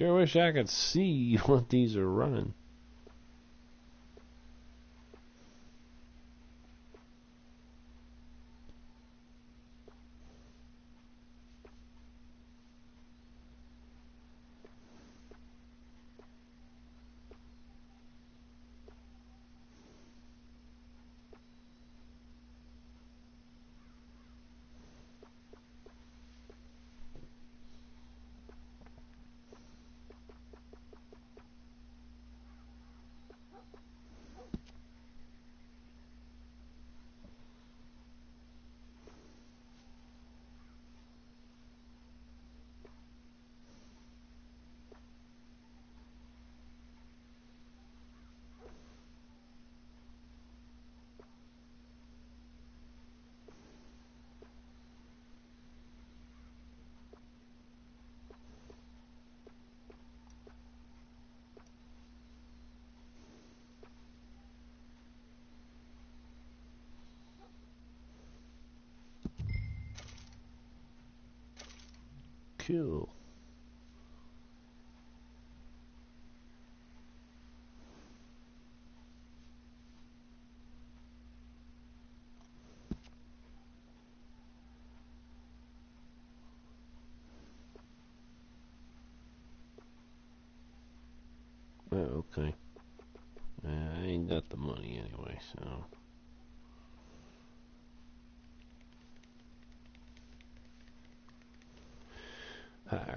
S1: Sure wish I could see [LAUGHS] what these are running. Cool.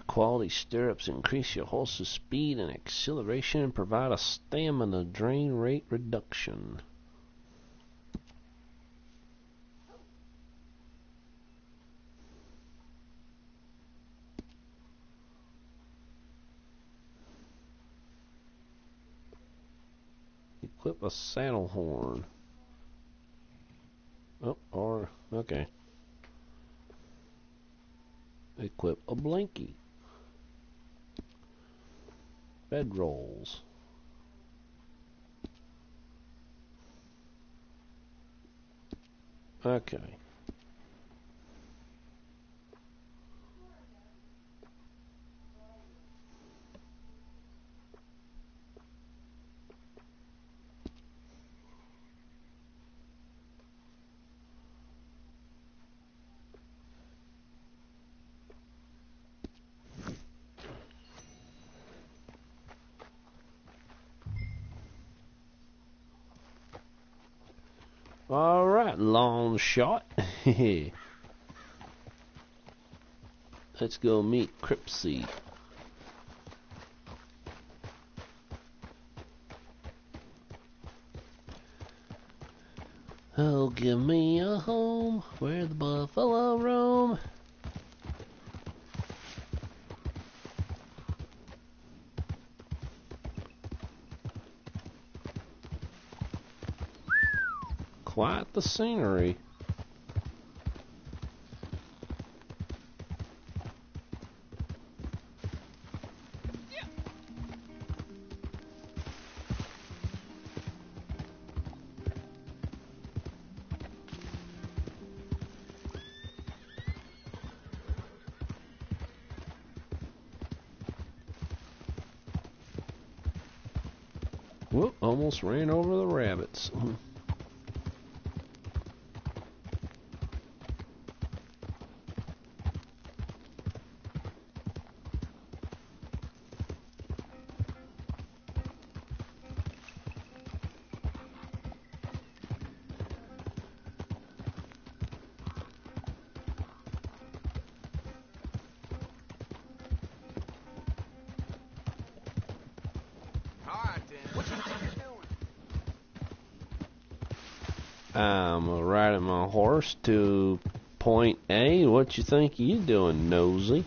S1: quality stirrups increase your horse's speed and acceleration and provide a stamina drain rate reduction. Equip a saddle horn. Oh, or, okay equip a blankie. Bed rolls. Okay. All right, long shot. [LAUGHS] Let's go meet Cripsy. Oh, give me a home where the buffalo roam. Quite the scenery. Whoop, point A. What you think you doing, nosy?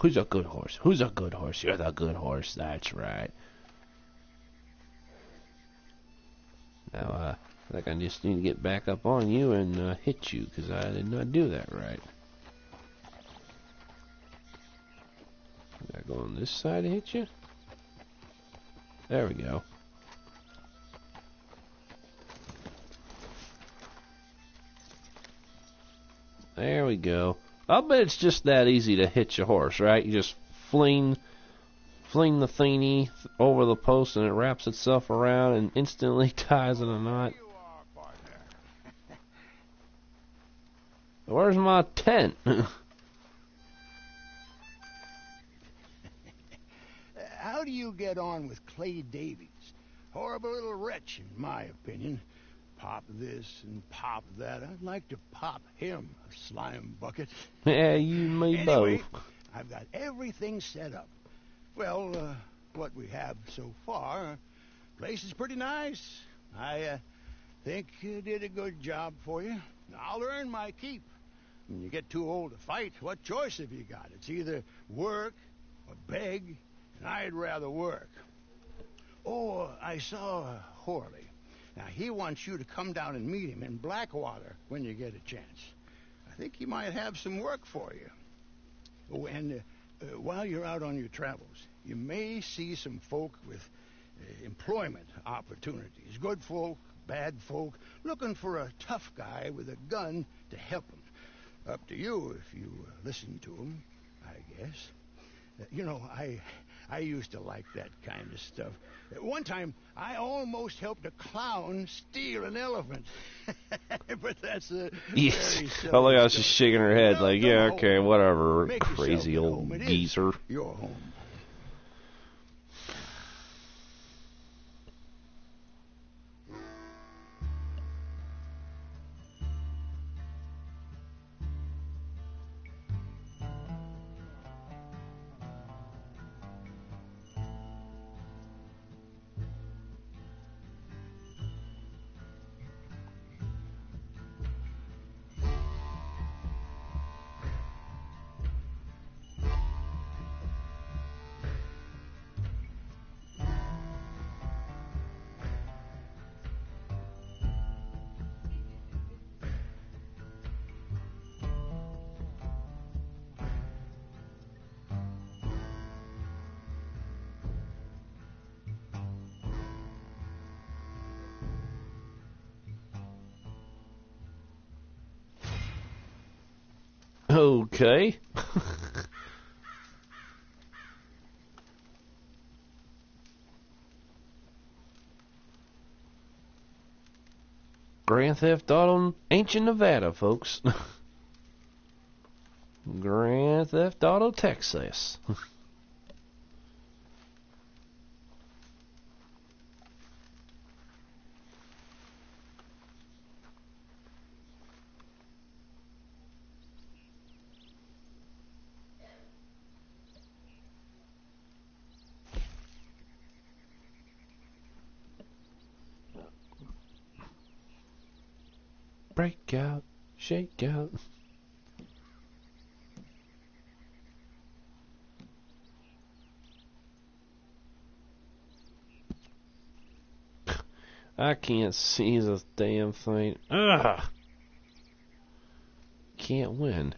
S1: Who's a good horse? Who's a good horse? You're the good horse. That's right. Now, uh, I think I just need to get back up on you and uh, hit you because I did not do that right. Did I go on this side to hit you? There we go. There we go. I'll bet it's just that easy to hitch a horse, right? You just fling, fling the thingy over the post, and it wraps itself around and instantly [LAUGHS] ties in a knot. Where's my tent? [LAUGHS]
S2: How do you get on with Clay Davies? Horrible little wretch, in my opinion. Pop this and pop that. I'd like to pop him, a slime bucket.
S1: yeah, you and me
S2: Anyway,
S1: both.
S2: I've got everything set up. Well, uh, what we have so far, place is pretty nice. I uh, think you did a good job for you. I'll earn my keep. When you get too old to fight, what choice have you got? It's either work or beg, and I'd rather work. Oh, I saw Horley. Now, he wants you to come down and meet him in Blackwater when you get a chance. I think he might have some work for you. Oh, and uh, uh, while you're out on your travels, you may see some folk with uh, employment opportunities. Good folk, bad folk, looking for a tough guy with a gun to help them. Up to you if you uh, listen to them, I guess. Uh, you know, I I used to like that kind of stuff. At one time, I almost helped a clown steal an elephant. [LAUGHS] but that's a
S1: Yes. Oh, look how she's
S2: stuff.
S1: shaking her head, like, yeah, okay, whatever, crazy old
S2: home. It is
S1: geezer.
S2: Your home.
S1: Okay. [LAUGHS] Grand Theft Auto Ancient Nevada, folks. [LAUGHS] Grand Theft Auto Texas. [LAUGHS] Break out, shake out. [LAUGHS] I can't see this damn thing. Ugh! Can't win.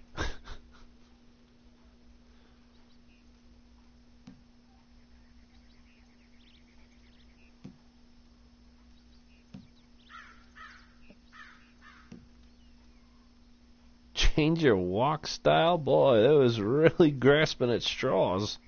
S1: Change your walk style? Boy, that was really [LAUGHS] grasping at straws.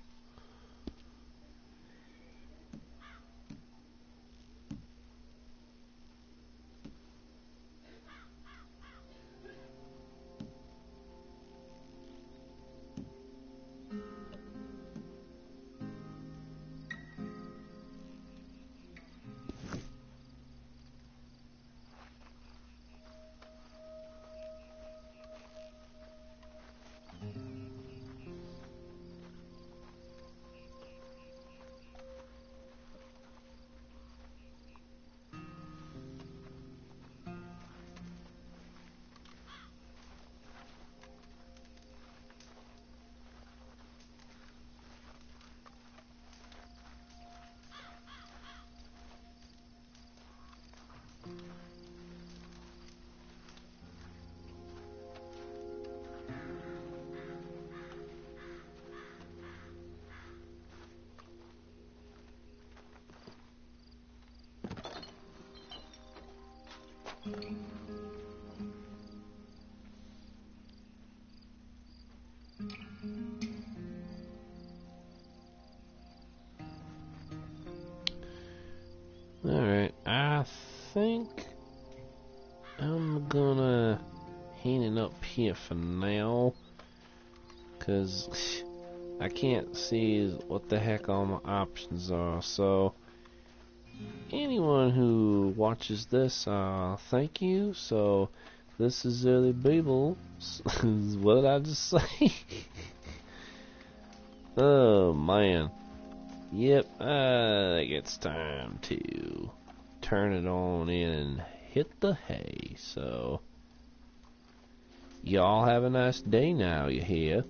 S1: Can't see what the heck all my options are. So, anyone who watches this, uh, thank you. So, this is Early Babel. [LAUGHS] what did I just say? [LAUGHS] oh, man. Yep, I think it's time to turn it on and hit the hay. So, y'all have a nice day now, you hear?